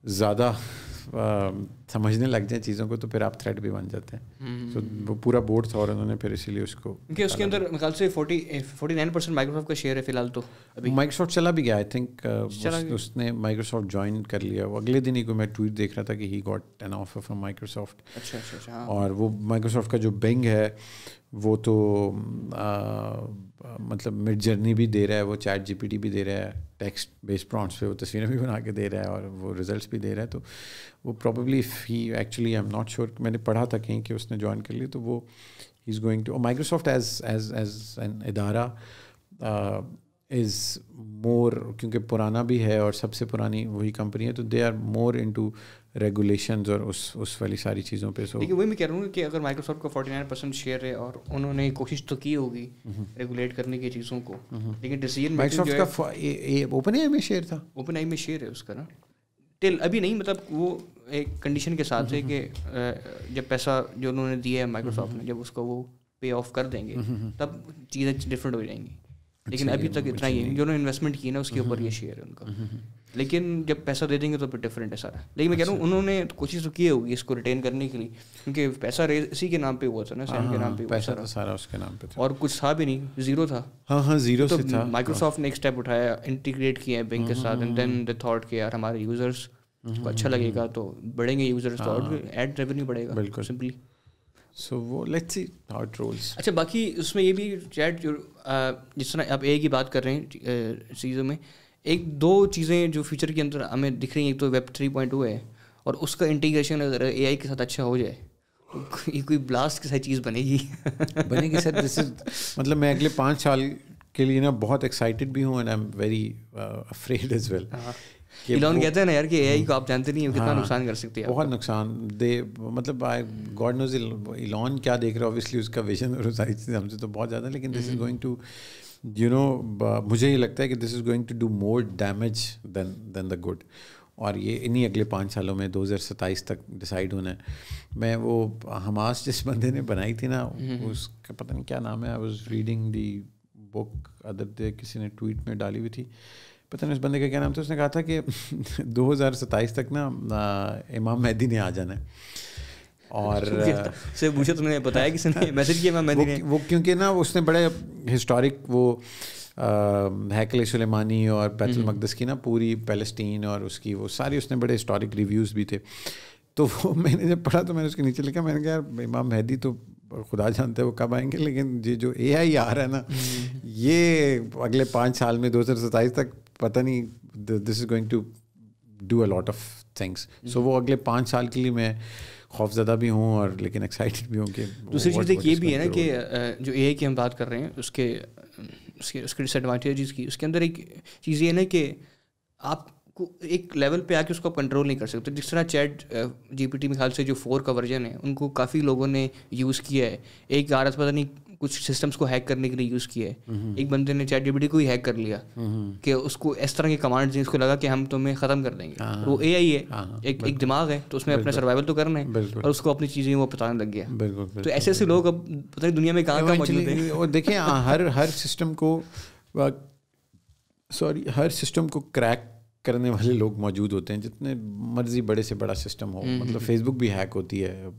ज़्यादा समझने लग जाए चीज़ों को तो फिर आप थ्रेड भी बन जाते हैं। तो हम्म। so, वो पूरा बोर्ड था और उन्होंने फिर इसीलिए उसको क्योंकि उसके अंदर ख्याल से forty forty nine percent Microsoft का शेयर है फ़िलहाल तो अभी। माइक्रोसॉफ्ट चला भी गया आई थिंक उस, उसने माइक्रोसॉफ्ट ज्वाइन कर लिया। वो अगले दिन ही को मैं ट्वीट देख रहा था कि he got an offer from Microsoft अच्छा अच्छा अच्छा हाँ। और वो माइक्रोसॉफ्ट का जो बेंग है वो तो आ, मतलब मिड जर्नी भी दे रहा है वो चैट जीपीटी भी दे रहा है टेक्स्ट बेस्ड प्रॉन्ट्स पे वो तस्वीरें भी बना के दे रहा है और वो रिजल्ट्स भी दे रहा है तो वो probably he actually I am not sure मैंने पढ़ा था कहीं कि उसने ज्वाइन कर लिया तो वो he is going to Microsoft as as as an इदारा इज़ मोर क्योंकि पुराना भी है और सबसे पुरानी वही कंपनी है तो they are more into regulations और उस उस वाली सारी चीज़ों पे सो लेकिन वही मैं कह रहा हूँ कि अगर माइक्रोसॉफ्ट का फोर्टी नाइन परसेंट शेयर है और उन्होंने कोशिश तो की होगी रेगुलेट करने की चीज़ों को लेकिन डिसीज़न माइक्रोसॉफ्ट का ओपन आई में शेयर था? ओपन आई में शेयर है उसका ना। टिल अभी नहीं मतलब वो एक कंडीशन के साथ है कि जब पैसा जो उन्होंने दिया है माइक्रोसॉफ्ट ने जब उसको वो पे ऑफ़ कर देंगे तब चीज़ें डिफरेंट हो जाएँगी। लेकिन अच्छा, अभी तक इतना ही जो उन्होंने इन्वेस्टमेंट की ना उसके ऊपर ये शेयर है उनका। लेकिन जब पैसा दे देंगे तो फिर डिफरेंट है सारा। लेकिन मैं कह रहा हूँ अच्छा। उन्होंने तो कोशिश तो की होगी इसको रिटेन करने के लिए क्योंकि पैसा रेज इसी के नाम पे हुआ था ना सैम के हाँ, नाम पे पैसा तो सारा उसके नाम पे था। और कुछ था भी नहीं ज़ीरो था। हाँ हाँ ज़ीरो तो से था। माइक्रोसॉफ्ट ने एक स्टेप उठाया इंटीग्रेट किया है बैंक के साथ एंड देन द थॉट के यार हमारे यूज़र्स को अच्छा लगेगा तो बढ़ेंगे यूज़र्स तो एड रेवेन्यू बढ़ेगा बिल्कुल। सिंपली सो वो let's see how it rolls अच्छा बाकी उसमें ये भी चैट जो जिस तरह आप ए की बात कर रहे हैं चीज़ों में एक दो चीज़ें जो फ्यूचर के अंदर हमें दिख रही हैं एक तो वेब थ्री पॉइंट टू है और उसका इंटीग्रेशन अगर एआई के साथ अच्छा हो जाए ये कोई ब्लास्ट की सारी चीज़ बनेगी। बनेगी सर दिस इज़ मतलब मैं अगले पाँच साल के लिए ना बहुत एक्साइटेड भी हूँ and I am very afraid as well Elon कहते हैं ना यार कि एआई को आप जानते नहीं हो कितना हाँ, नुकसान कर सकती है बहुत नुकसान। दे मतलब आई गॉड नोज़ इलॉन क्या देख रहा है ऑब्वियसली उसका विजन और सारी चीज़ें हमसे तो बहुत ज़्यादा लेकिन this is going to you know मुझे ये लगता है कि this is going to do more damage than than the good और ये इन्हीं अगले पाँच सालों में 2027 तक डिसाइड होना है। मैं वो हमास जिस बंदे ने बनाई थी ना उसका पता नहीं क्या नाम है I was reading the book other day किसी ने ट्वीट में डाली हुई थी। पता नहीं उस बंदे का क्या नाम था उसने कहा था कि 2027 तक ना इमाम मेहदी ने आ जाना है। और से पूछा तुमने बताया ने? मैसेज किया मेहदी ने? वो क्योंकि ना उसने बड़े हिस्टोरिक वो हैकल सुलेमानी और बैतुल मकदस की ना पूरी पैलेस्टीन और उसकी वो सारी उसने बड़े हिस्टोरिक रिव्यूज़ भी थे। तो वो मैंने जब पढ़ा तो मैंने उसके नीचे लिखा मैंने कहा यार इमाम मेहदी तो खुदा जानते हैं वो कब आएँगे लेकिन ये जो ए आई आ रहा है ना ये अगले पाँच साल में दो हज़ार सत्ताईस तक पता नहीं this is going to do a lot of things so वो अगले पाँच साल के लिए मैं खौफजदा भी हूँ और लेकिन एक्साइटेड भी हूँ कि दूसरी चीज़ एक ये भी है ना कि जो एआई की हम बात कर रहे हैं उसके उसके उसके डिसएडवांटेजेस की उसके अंदर एक चीज़ ये ना कि आपको एक लेवल पे आके उसको कंट्रोल नहीं कर सकते। जिस तरह चैट जीपीटी में ख्याल से जो फोर का वर्जन है उनको काफ़ी लोगों ने यूज़ किया है। एक आरत पता नहीं कुछ सिस्टम्स को हैक करने के लिए यूज़ किया है। एक बंदे ने चैट जीपीटी को ही हैक कर लिया कि उसको इस तरह के कमांड्स उसको लगा कि हम तुम्हें ख़त्म कर देंगे। हाँ, वो ए आई है हाँ, एक एक दिमाग है तो उसमें अपना सर्वाइवल तो करना है और उसको अपनी चीज़ें वो बताने लग गया। तो ऐसे ऐसे लोग अब पता नहीं दुनिया में कहाँ कहाँ मौजूद हैं। और देखें हर हर सिस्टम को सॉरी हर सिस्टम को क्रैक करने वाले लोग मौजूद होते हैं जितने मर्ज़ी बड़े से बड़ा सिस्टम हो। हम्म, मतलब फेसबुक हम्म। भी हैक होती है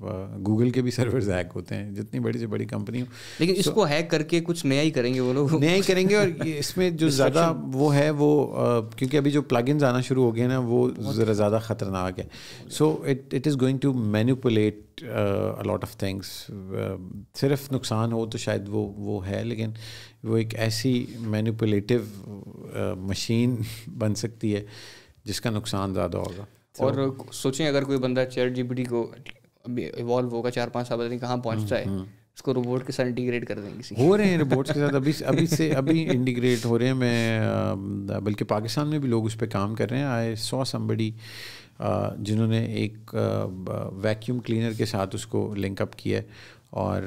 गूगल के भी सर्वर्स हैक होते हैं जितनी बड़ी से बड़ी कंपनी हो। लेकिन so, इसको हैक करके कुछ नया ही करेंगे वो लोग। नया ही करेंगे और इसमें जो ज़्यादा वो है वो क्योंकि अभी जो प्लग आना शुरू हो गए ना वो ज़रा ज़्यादा ख़तरनाक है। So it it is going to manipulate lot of things सिर्फ़ नुकसान हो तो शायद वो वो है लेकिन वो एक ऐसी मैनिपुलेटिव मशीन uh, बन सकती है जिसका नुकसान ज़्यादा होगा और सोचें अगर कोई बंदा चैट जीपीटी को अभी इवॉल्व होगा चार पाँच साल नहीं कहाँ पहुँचता है? हम्म, हम्म। उसको रोबोट के साथ इंटीग्रेट कर देंगे किसी हो रहे हैं रोबोट्स के साथ अभी अभी से अभी इंटीग्रेट हो रहे हैं। मैं बल्कि पाकिस्तान में भी लोग उस पर काम कर रहे हैं। आई सॉ समबडी जिन्होंने एक वैक्यूम क्लीनर के साथ उसको लिंकअप किया है और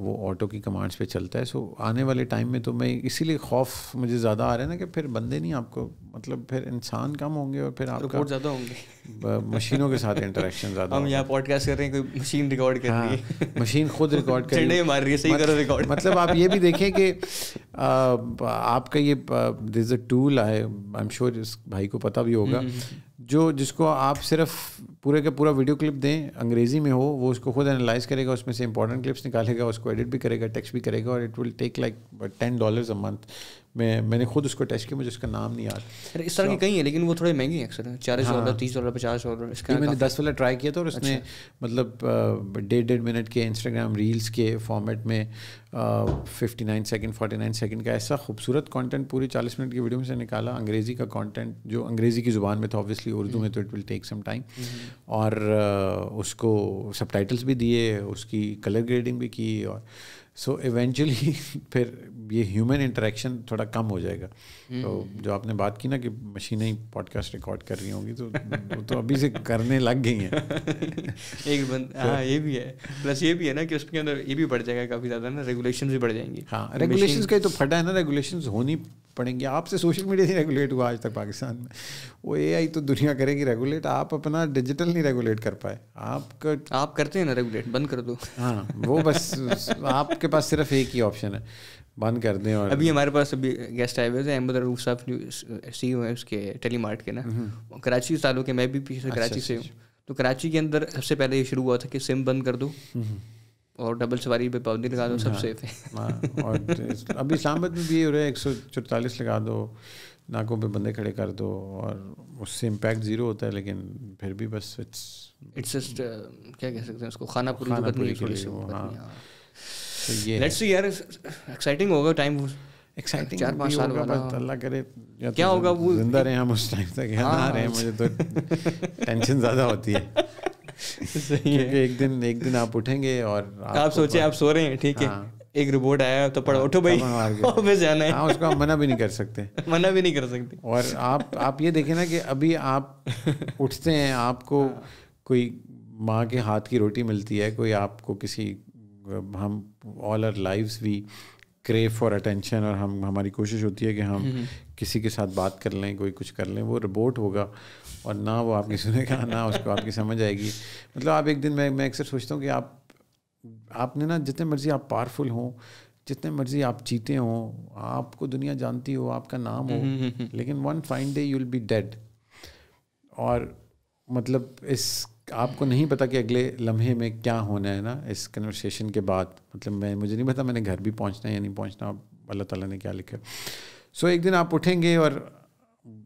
वो ऑटो की कमांड्स पे चलता है। सो आने वाले टाइम में तो मैं इसीलिए खौफ मुझे ज़्यादा आ रहा है ना कि फिर बंदे नहीं आपको मतलब फिर इंसान कम होंगे और फिर आपका ज़्यादा होंगे। मशीनों के साथ इंटरेक्शन ज़्यादा हम यहाँ पॉडकास्ट कर रहे हैं कोई मशीन रिकॉर्ड कर रही है। हाँ, मशीन खुद रिकॉर्ड कर रही है मार रही है सही करो रिकॉर्ड मतलब आप ये भी देखें कि आपका ये दिस अ टूल है आई एम श्योर इस भाई को पता भी होगा। हम्म, हम्म, हम्म। जो जिसको आप सिर्फ़ पूरे का पूरा वीडियो क्लिप दें, अंग्रेज़ी में हो, वो उसको खुद एनालाइज करेगा, उसमें से इंपॉर्टेंट क्लिप्स निकालेगा, उसको एडिट भी करेगा टेक्स्ट भी करेगा, और it will take like ten dollars a month मैं मैंने खुद उसको टेस्ट किया मुझे उसका नाम नहीं याद। अरे इस तरह so, के कई हैं लेकिन वो थोड़े महँगे हैं अक्सर। चालीस हाँ, डॉलर तीस डॉलर पचास डॉलर इसका मैंने दस वाला ट्राई किया था और उसने अच्छा। मतलब डेढ़ डेढ़ मिनट के इंस्टाग्राम रील्स के फॉर्मेट में fifty nine second forty nine second का ऐसा खूबसूरत कंटेंट पूरी चालीस मिनट की वीडियो में से निकाला। अंग्रेज़ी का कंटेंट जो अंग्रेज़ी की ज़ुबान में था ऑब्वियसली उर्दू में तो it will take some time और उसको सब भी दिए उसकी कलर ग्रेडिंग भी की और सो इवेंचुअली फिर ये ह्यूमन इंटरेक्शन थोड़ा कम हो जाएगा। तो हम्म। जो आपने बात की ना कि मशीनें ही पॉडकास्ट रिकॉर्ड कर रही होंगी तो वो तो अभी से करने लग गई हैं। एक बंद हाँ ये भी है। प्लस ये भी है ना कि उसके अंदर ये भी बढ़ जाएगा काफ़ी ज़्यादा ना रेगुलेशन भी बढ़ जाएँगी। हाँ रेगुलेशन का तो फटा है ना रेगुलेशन होनी पड़ेंगे आपसे सोशल मीडिया नहीं रेगुलेट हुआ आज तक पाकिस्तान में। वो ए आई तो दुनिया करेगी रेगुलेट आप अपना डिजिटल नहीं रेगुलेट कर पाए। आप आप करते हैं ना रेगुलेट बंद कर दो। हाँ वो बस आपके पास सिर्फ़ एक ही ऑप्शन है। बंद कर दें और अभी हमारे पास अभी गेस्ट आए हुए थे अहमद रूफ साहब सी है उसके टेलीमार्ट के ना। हम्म। कराची ताल्लुक है मैं भी पीछे अच्छा, कराची से अच्छा, हूँ। अच्छा। तो कराची के अंदर सबसे पहले ये शुरू हुआ था कि सिम बंद कर दो। हम्म। और डबल सवारी पे पाबंदी लगा दो सब सेफ़ हाँ, है। हाँ, और अभी इस्लामाबाद में भी ये हो रहा है एक सौ चौतालीस लगा दो नाकों पे बंदे खड़े कर दो और उससे इम्पैक्ट ज़ीरो होता है लेकिन फिर भी बस इट्स इट्स जस्ट क्या कह सकते हैं उसको खाना पूरी खाना पूरी सी हाँ। तो ये लेट्स सी यार एक्साइटिंग होगा टाइम एक्साइटिंग चार पाँच साल बाद अल्लाह करे क्या होगा वो? ज़िंदा रहे हम उस टाइम तक या ना हाँ, रहे मुझे तो टेंशन ज़्यादा होती है। सही है। एक दिन एक दिन आप उठेंगे और आप सोचे आप सो रहे हैं ठीक है। हाँ। एक रिपोर्ट आया तो पढ़ो हाँ, उठो भाई। ऑफ़िस जाना है। हाँ उसको आप मना भी नहीं कर सकते। मना भी नहीं कर सकते। और आप आप ये देखें ना कि अभी आप उठते हैं आपको हाँ। कोई माँ के हाथ की रोटी मिलती है कोई आपको किसी हम all are lives we crave for attention और हम हमारी कोशिश होती है कि हम हम्म। किसी के साथ बात कर लें कोई कुछ कर लें वो रिपोर्ट होगा। और ना वो आपकी सुनेगा ना उसको आपकी समझ आएगी। मतलब आप एक दिन मैं मैं अक्सर सोचता हूँ कि आप आपने ना जितने मर्ज़ी आप पावरफुल हों जितने मर्ज़ी आप जीते हों आपको दुनिया जानती हो आपका नाम हो हम्म, लेकिन one fine day you will be dead और मतलब इस आपको नहीं पता कि अगले लम्हे में क्या होना है ना इस कन्वर्सेशन के बाद। मतलब मैं मुझे नहीं पता मैंने घर भी पहुँचना है या नहीं पहुँचना अल्लाह ताला ने क्या लिखा सो so, एक दिन आप उठेंगे और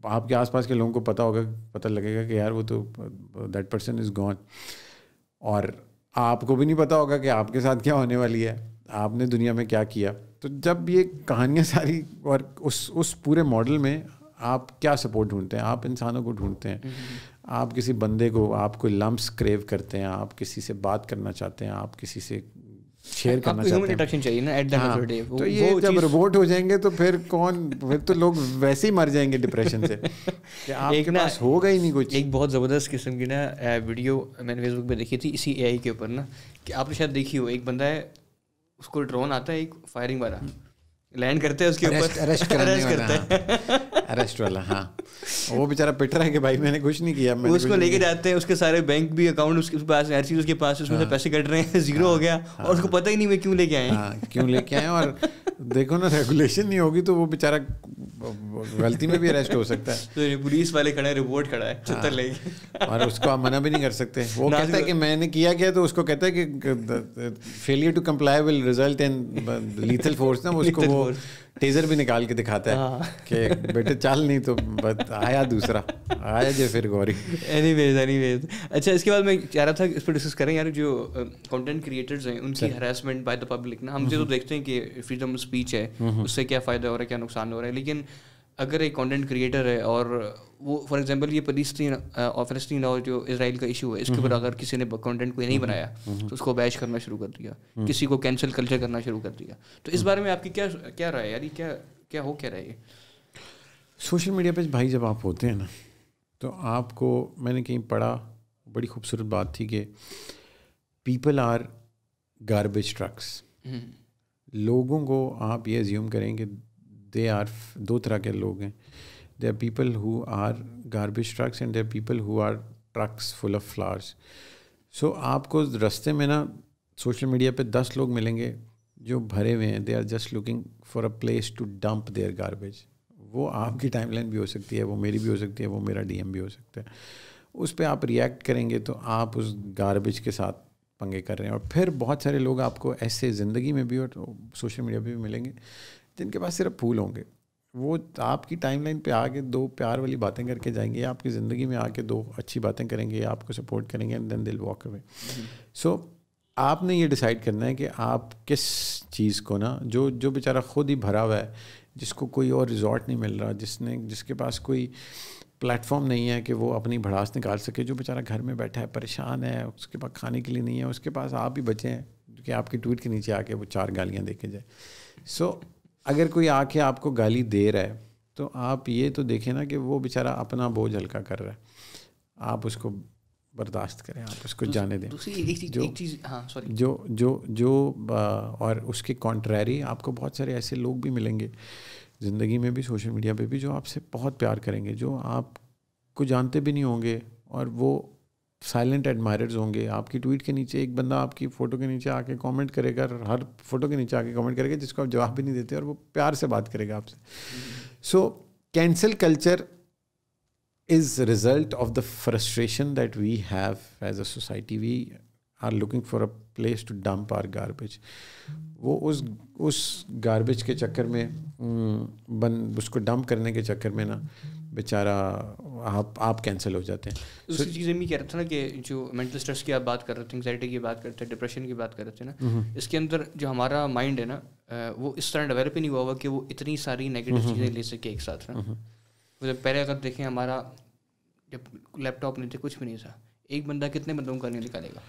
आपके आसपास के लोगों को पता होगा, पता लगेगा कि यार वो तो दैट पर्सन इज़ गॉन और आपको भी नहीं पता होगा कि आपके साथ क्या होने वाली है, आपने दुनिया में क्या किया। तो जब ये कहानियाँ सारी और उस उस पूरे मॉडल में आप क्या सपोर्ट ढूंढते हैं? आप इंसानों को ढूंढते हैं। आप किसी बंदे को, आप कोई लम्स क्रेव करते हैं, आप किसी से बात करना चाहते हैं, आप किसी से शेयर करना चाहते हैं। चाहिए ना एट द हाँ, डे वो, तो ये वो जब रोबोट हो जाएँगे तो फिर कौन फिर तो लोग वैसे ही मर जाएँगे डिप्रेशन से। कि आपके पास होगा ही नहीं कुछ। एक बहुत ज़बरदस्त किस्म की ना वीडियो मैंने फेसबुक पे देखी थी इसी एआई के ऊपर ना कि आपने शायद देखी हो एक बंदा है उसको ड्रोन आता है एक फायरिंग वाला। लैंड करते हैं उसके ऊपर। अरेस्ट करते हैं। अरेस्ट वाला हाँ। वो बेचारा पिट रहा है कि भाई मैंने कुछ नहीं किया मैंने उसको लेके जाते हैं उसके सारे बैंक भी अकाउंट उसके पास हर चीज़ उसके पास उसमें से हाँ। पैसे कट रहे हैं ज़ीरो हो गया हाँ। और उसको पता ही नहीं मैं क्यों लेके आए हाँ, क्यों लेके आए और देखो ना रेगुलेशन नहीं होगी तो वो बेचारा गलती में भी अरेस्ट हो सकता है। तो पुलिस वाले खड़े रिपोर्ट खड़ा है छत्तर लेके। और उसको आप मना भी नहीं कर सकते। वो कहता है कि मैंने किया क्या तो उसको कहता है कि failure to comply will result in lethal force ना उसको वो टेजर भी निकाल के दिखाता है हाँ। कि बेटे चल नहीं तो बस आया दूसरा आया जो फिर गौरी। एनीवेज एनीवेज अच्छा इसके बाद मैं कह रहा था इस पर डिस्कस करें यार जो कंटेंट क्रिएटर्स हैं उनकी हरासमेंट बाय द पब्लिक ना हम जो तो देखते हैं कि फ्रीडम स्पीच है उससे क्या फ़ायदा हो रहा है क्या नुकसान हो रहा है लेकिन अगर एक कंटेंट क्रिएटर है और वो फॉर एग्जांपल ये फलस्तीन फलस्तीन और जो इसराइल का इशू है इसके ऊपर अगर किसी ने कंटेंट कोई नहीं बनाया तो उसको बैच करना शुरू कर दिया किसी को कैंसिल कल्चर करना शुरू कर दिया। तो इस बारे में आपकी क्या क्या राय यार क्या क्या हो क्या रहा है? सोशल मीडिया पे भाई जब आप होते हैं ना तो आपको मैंने कहीं पढ़ा बड़ी खूबसूरत बात थी कि पीपल आर गार्बेज ट्रक्स लोगों को आप ये ज्यूम करें कि दे आर दो तरह के लोग हैं। They are people who are garbage trucks and they are people who are trucks full of flowers so आपको रास्ते में ना सोशल मीडिया पे दस लोग मिलेंगे जो भरे हुए हैं। They are just looking for a place to dump their garbage वो आपकी टाइमलाइन भी हो सकती है, वो मेरी भी हो सकती है, वो मेरा डीएम भी हो सकता है। उस पर आप रिएक्ट करेंगे तो आप उस गार्बेज के साथ पंगे कर रहे हैं। और फिर बहुत सारे लोग आपको ऐसे ज़िंदगी में भी और सोशल मीडिया पे भी मिलेंगे। जिनके पास सिर्फ़ फूल होंगे। वो आपकी टाइमलाइन पे आके दो प्यार वाली बातें करके जाएँगे आपकी ज़िंदगी में आके दो अच्छी बातें करेंगे आपको सपोर्ट करेंगे and then they'll walk away so आपने ये डिसाइड करना है कि आप किस चीज़ को ना जो जो बेचारा खुद ही भरा हुआ है जिसको कोई और रिजॉर्ट नहीं मिल रहा जिसने जिसके पास कोई प्लेटफॉर्म नहीं है कि वो अपनी भड़ास निकाल सके जो बेचारा घर में बैठा है परेशान है उसके पास खाने के लिए नहीं है उसके पास आप ही बचे हैं कि आपकी ट्वीट के नीचे आके वो चार गालियाँ दे के जाए। सो so, अगर कोई आके आपको गाली दे रहा है तो आप ये तो देखें ना कि वो बेचारा अपना बोझ हल्का कर रहा है। आप उसको बर्दाश्त करें आप उसको जाने दें। जो हाँ सॉरी जो जो जो और उसके कॉन्ट्रेरी आपको बहुत सारे ऐसे लोग भी मिलेंगे ज़िंदगी में भी सोशल मीडिया पे भी जो आपसे बहुत प्यार करेंगे जो आपको जानते भी नहीं होंगे और वो साइलेंट एडमायरर्स होंगे आपकी ट्वीट के नीचे एक बंदा आपकी फ़ोटो के नीचे आके कमेंट करेगा, हर फ़ोटो के नीचे आके कमेंट करेगा, जिसको आप जवाब भी नहीं देते और वो प्यार से बात करेगा आपसे so cancel culture a result of the frustration that we have as a society. We are looking for a place to dump our garbage. वो उस उस गार्बेज के चक्कर में बन, उसको डंप करने के चक्कर में ना बेचारा आप आप कैंसिल हो जाते हैं। दूसरी so, चीज़ें मैं कह रहा था ना कि जो मेंटल स्ट्रेस की आप बात कर रहे थे एंगजाइटी की बात करते हैं डिप्रेशन की बात कर रहे थे ना इसके अंदर जो हमारा माइंड है ना वो इस तरह डेवलप ही नहीं हुआ हुआ कि वो इतनी सारी नेगेटिव चीज़ें ले सके एक साथ ना। मतलब पहले अगर देखें हमारा जब लैपटॉप नहीं थे कुछ भी नहीं था एक बंदा कितने बंदों को गालियाँ निकालेगा?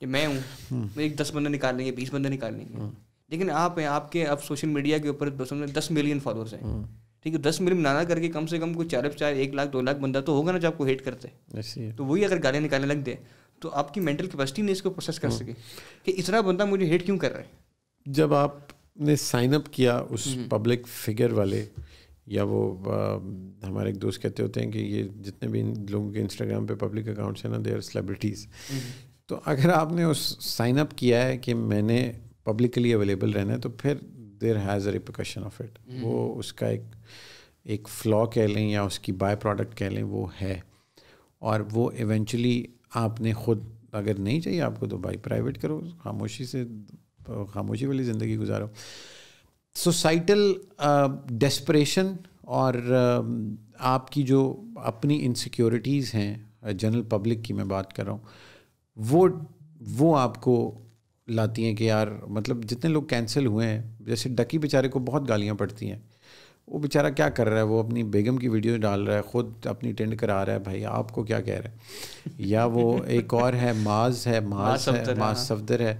ये मैं हूँ हम्म। एक दस बंदे निकाल लेंगे बीस बंदे निकाल लेंगे। लेकिन आप हैं आपके अब सोशल मीडिया के ऊपर दस मिलियन फॉलोअर्स हैं। हम्म। ठीक है दस मिलियन बनाना करके कम से कम कोई चार चार एक लाख दो लाख बंदा तो होगा ना जो आपको हेट करते हैं। तो वही अगर गालियाँ निकालने लग दे तो आपकी मेंटल कैपेसिटी नहीं इसको प्रोसेस कर सके कि इतना बंदा मुझे हेट क्यों कर रहा है? जब आपने साइन अप किया उस पब्लिक फिगर वाले या वो आ, हमारे एक दोस्त कहते होते हैं कि ये जितने भी लोगों के इंस्टाग्राम पे पब्लिक अकाउंट्स हैं ना दे आर सेलिब्रिटीज़ तो अगर आपने उस साइन अप किया है कि मैंने पब्लिकली अवेलेबल रहना है तो फिर there has a repercussion of it वो उसका एक एक फ्लॉ कह लें या उसकी बाय प्रोडक्ट कह लें वो है। और वो इवेंचुअली आपने खुद अगर नहीं चाहिए आपको तो भाई प्राइवेट करो खामोशी से खामोशी वाली ज़िंदगी गुजारो। सोसाइटल डेस्परेशन और uh, आपकी जो अपनी इनसिक्योरिटीज़ हैं जनरल पब्लिक की मैं बात कर रहा हूँ वो वो आपको लाती हैं कि यार मतलब जितने लोग कैंसिल हुए हैं जैसे डकी बेचारे को बहुत गालियाँ पड़ती हैं। वो बेचारा क्या कर रहा है? वो अपनी बेगम की वीडियो डाल रहा है ख़ुद अपनी टेंड करा रहा है भाई आपको क्या कह रहा है? या वो एक और है माज है माज है माज सफदर है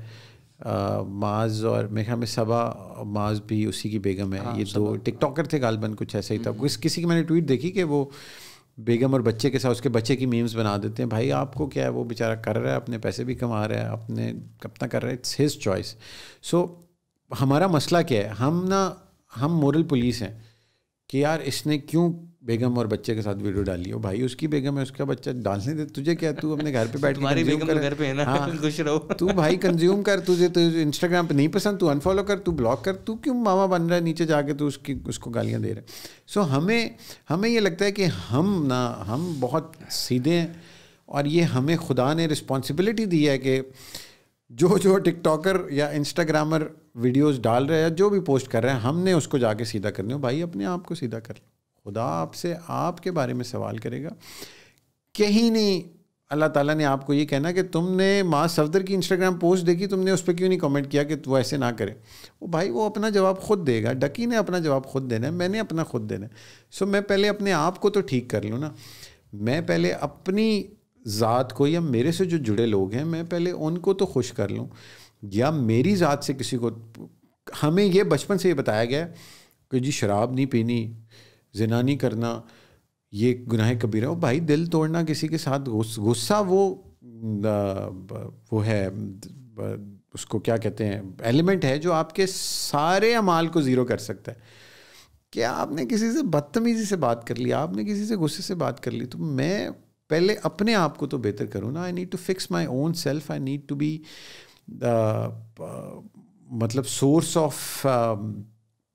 माज और मेरे ख्याल में सबा माज भी उसी की बेगम है। ये दो टिकटॉकर थे गालबन कुछ ऐसा ही था। किस किसी की मैंने ट्वीट देखी कि वो बेगम और बच्चे के साथ, उसके बच्चे की मीम्स बना देते हैं, भाई, आपको क्या है? वो बेचारा कर रहा है, अपने पैसे भी कमा रहा है, अपने अपना कर रहा है इट्स हिज चॉइस सो हमारा मसला क्या है? हम ना, हम मोरल पुलिस हैं कि यार, इसने क्यों बेगम और बच्चे के साथ वीडियो डाली। हो भाई उसकी बेगम है उसका बच्चा डालने दे तुझे क्या? तू अपने घर पे बैठ के बेगम कर। घर पे है ना हाँ, खुश रहो। तू भाई कंज्यूम कर तुझे तो इंस्टाग्राम पे नहीं पसंद तू अनफॉलो कर तू ब्लॉक कर तू क्यों मामा बन रहा है नीचे जाके तू उसकी उसको गालियाँ दे रहे सो so, हमें हमें ये लगता है कि हम ना हम बहुत सीधे हैं और ये हमें खुदा ने रिस्पॉन्सिबिलिटी दी है कि जो जो टिकटॉकर या इंस्टाग्रामर वीडियोस डाल रहे हैं जो भी पोस्ट कर रहे हैं हमने उसको जाके सीधा करने हो। भाई अपने आप को सीधा कर लो। खुदा आपसे आपके बारे में सवाल करेगा। कहीं नहीं, अल्लाह ताला ने आपको ये कहना कि तुमने माँ सफदर की इंस्टाग्राम पोस्ट देखी, तुमने उस पर क्यों नहीं कमेंट किया कि वो ऐसे ना करे? वो भाई, वो अपना जवाब खुद देगा। डकी ने अपना जवाब खुद देना है, मैंने अपना खुद देना है। सो मैं पहले अपने आप को तो ठीक कर लूँ ना। मैं पहले अपनी ज़ात को या मेरे से जो जुड़े लोग हैं, मैं पहले उनको तो खुश कर लूँ। या मेरी ज़ात से किसी को, हमें ये बचपन से ये बताया गया कि जी, शराब नहीं पीनी जिना नहीं करना, ये गुनाह कबीरा वो भाई, दिल तोड़ना किसी के साथ गुस्सा वो वो है उसको क्या कहते हैं, एलिमेंट है जो आपके सारे अमाल को ज़ीरो कर सकता है। क्या आपने किसी से बदतमीज़ी से बात कर ली, आपने किसी से गुस्से से बात कर ली तो मैं पहले अपने आप को तो बेहतर करूँ ना। I need to fix my own self I need to be मतलब सोर्स ऑफ़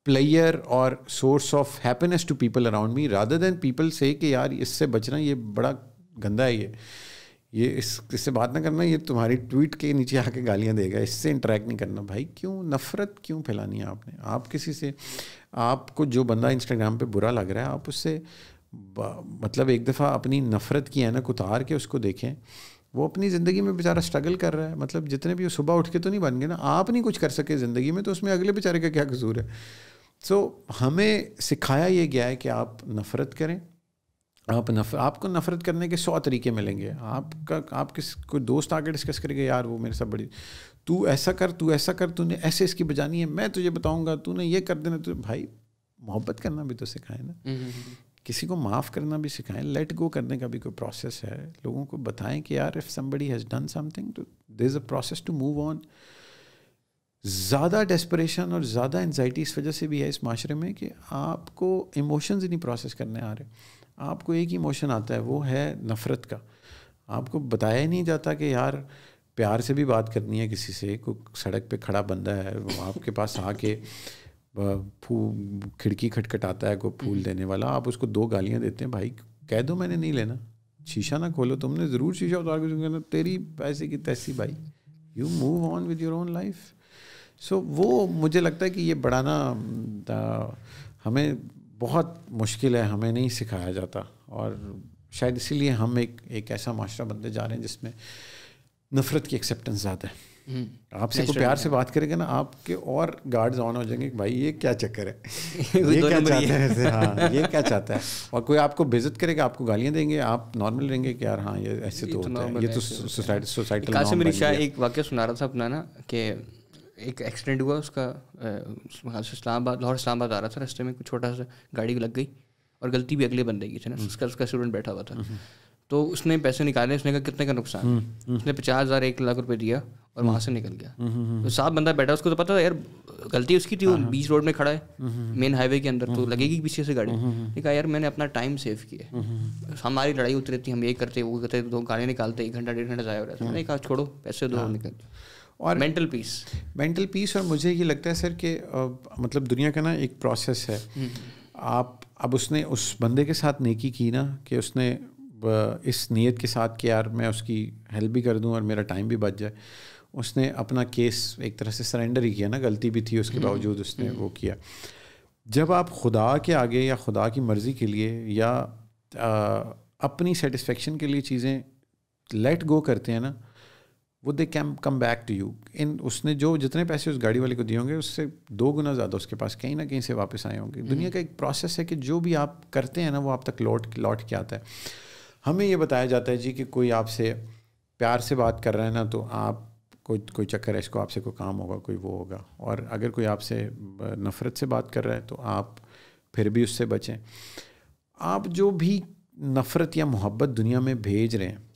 प्लेयर और source of happiness to people around me rather than people से कि यार इससे बचना ये बड़ा गंदा है ये। ये इस, इससे बात ना करना, ये तुम्हारी ट्वीट के नीचे आके गालियाँ देगा। इससे इंटरेक्ट नहीं करना। भाई क्यों? नफ़रत क्यों फैलानी है आपने? आप किसी से, आपको जो बंदा इंस्टाग्राम पे बुरा लग रहा है, आप उससे मतलब एक दफ़ा अपनी नफ़रत की ऐनक उतार के उसको देखें। वो अपनी ज़िंदगी में बेचारा स्ट्रगल कर रहा है। मतलब जितने भी सुबह उठ के तो नहीं बन गए ना, आप नहीं कुछ कर सके ज़िंदगी में तो उसमें अगले बेचारे का क्या कसूर है? सो so, हमें सिखाया ये गया है कि आप नफ़रत करें। आप नफ आपको नफ़रत करने के सौ तरीके मिलेंगे। आपका आप किस कोई दोस्त आके डिस्कस करेगा यार वो मेरे साथ बड़ी तू ऐसा कर तू ऐसा कर तूने ऐसे इसकी बजानी है मैं तुझे बताऊँगा तूने ये कर देना तो भाई मोहब्बत करना भी तो सिखाए ना। हम्म, हम्म, हम्म। किसी को माफ़ करना भी सिखाएँ लेट गो करने का भी कोई प्रोसेस है। लोगों को बताएँ कि यार if somebody has done something तो there is a process to move on ज़्यादा डेस्परेशन और ज़्यादा एनजाइटी इस वजह से भी है इस माशरे में कि आपको इमोशंस नहीं प्रोसेस करने आ रहे। आपको एक ही इमोशन आता है, वो है नफ़रत का। आपको बताया ही नहीं जाता कि यार, प्यार से भी बात करनी है किसी से कोई सड़क पे खड़ा बंदा है, वो आपके पास आके फू, खिड़की खटखटाता है, कोई फूल देने वाला, आप उसको दो गालियाँ देते हैं, भाई, कह दो मैंने नहीं लेना। शीशा ना खोलो, तुमने ज़रूर शीशा उतार के तेरी पैसे की तैसी भाई you move on with your own life so so, वो मुझे लगता है कि ये बढ़ाना हमें बहुत मुश्किल है हमें नहीं सिखाया जाता। और शायद इसीलिए हम एक एक ऐसा माशरा बनते जा रहे हैं जिसमें नफरत की एक्सेप्टेंस ज़्यादा है। हम्म। आपसे कोई प्यार से बात करेगा ना आपके और गार्ड्स ऑन हो जाएँगे कि भाई ये क्या चक्कर है? ये क्या चाहते हैं? हाँ ये क्या चाहता है? और कोई आपको बेइज्जत करेगा आपको गालियाँ देंगे आप नॉर्मल रहेंगे कि यार हाँ ये ऐसे तो तो होता है। ये तो। सोसाइटी कासिम शाह एक वाक्य सुना रहा था अपना ना कि एक एक्सीडेंट हुआ उसका इस्लामाबाद लाहौर इस्लामाबाद आ रहा था रास्ते में कुछ छोटा सा गाड़ी लग गई और गलती भी अगले बंदे की थी ना उसका उसका स्टूडेंट बैठा हुआ था। तो उसने पैसे निकाले उसने कहा कितने का नुकसान? उसने पचास हज़ार एक लाख रुपए दिया और वहाँ से निकल गया। तो साफ़ बंदा बैठा उसको तो पता था यार गलती उसकी थी वो बीच रोड में खड़ा है मेन हाईवे के अंदर तो लगेगी पीछे से गाड़ी? ये कहा यार मैंने अपना टाइम सेव किया हमारी लड़ाई उतरी थी हम ये करते वो करते दो गाड़ी निकालते एक घंटा डेढ़ घंटा जाया हो रहा था। मैंने कहा छोड़ो पैसे दो निकल और मेंटल पीस मेंटल पीस और मुझे ये लगता है सर कि मतलब दुनिया का ना एक प्रोसेस है। आप अब उसने उस बंदे के साथ नेकी की ना कि उसने इस नीयत के साथ कि यार मैं उसकी हेल्प भी कर दूँ और मेरा टाइम भी बच जाए। उसने अपना केस एक तरह से सरेंडर ही किया ना गलती भी थी उसके बावजूद उसने वो किया। जब आप खुदा के आगे या खुदा की मर्ज़ी के लिए या अ, अपनी सेटिस्फेक्शन के लिए चीज़ें लेट गो करते हैं ना वो they came come back to you in उसने जो जितने पैसे उस गाड़ी वाले को दिए होंगे उससे दो गुना ज़्यादा उसके पास कहीं ना कहीं से वापस आए होंगे। दुनिया का एक प्रोसेस है कि जो भी आप करते हैं ना वो आप तक लौट लौट के आता है। हमें ये बताया जाता है जी कि कोई आपसे प्यार से बात कर रहा है ना तो आप कोई कोई चक्कर है इसको आपसे कोई काम होगा कोई वो होगा। और अगर कोई आपसे नफ़रत से बात कर रहा है तो आप फिर भी उससे बचें। आप जो भी नफ़रत या मोहब्बत दुनिया में भेज रहे हैं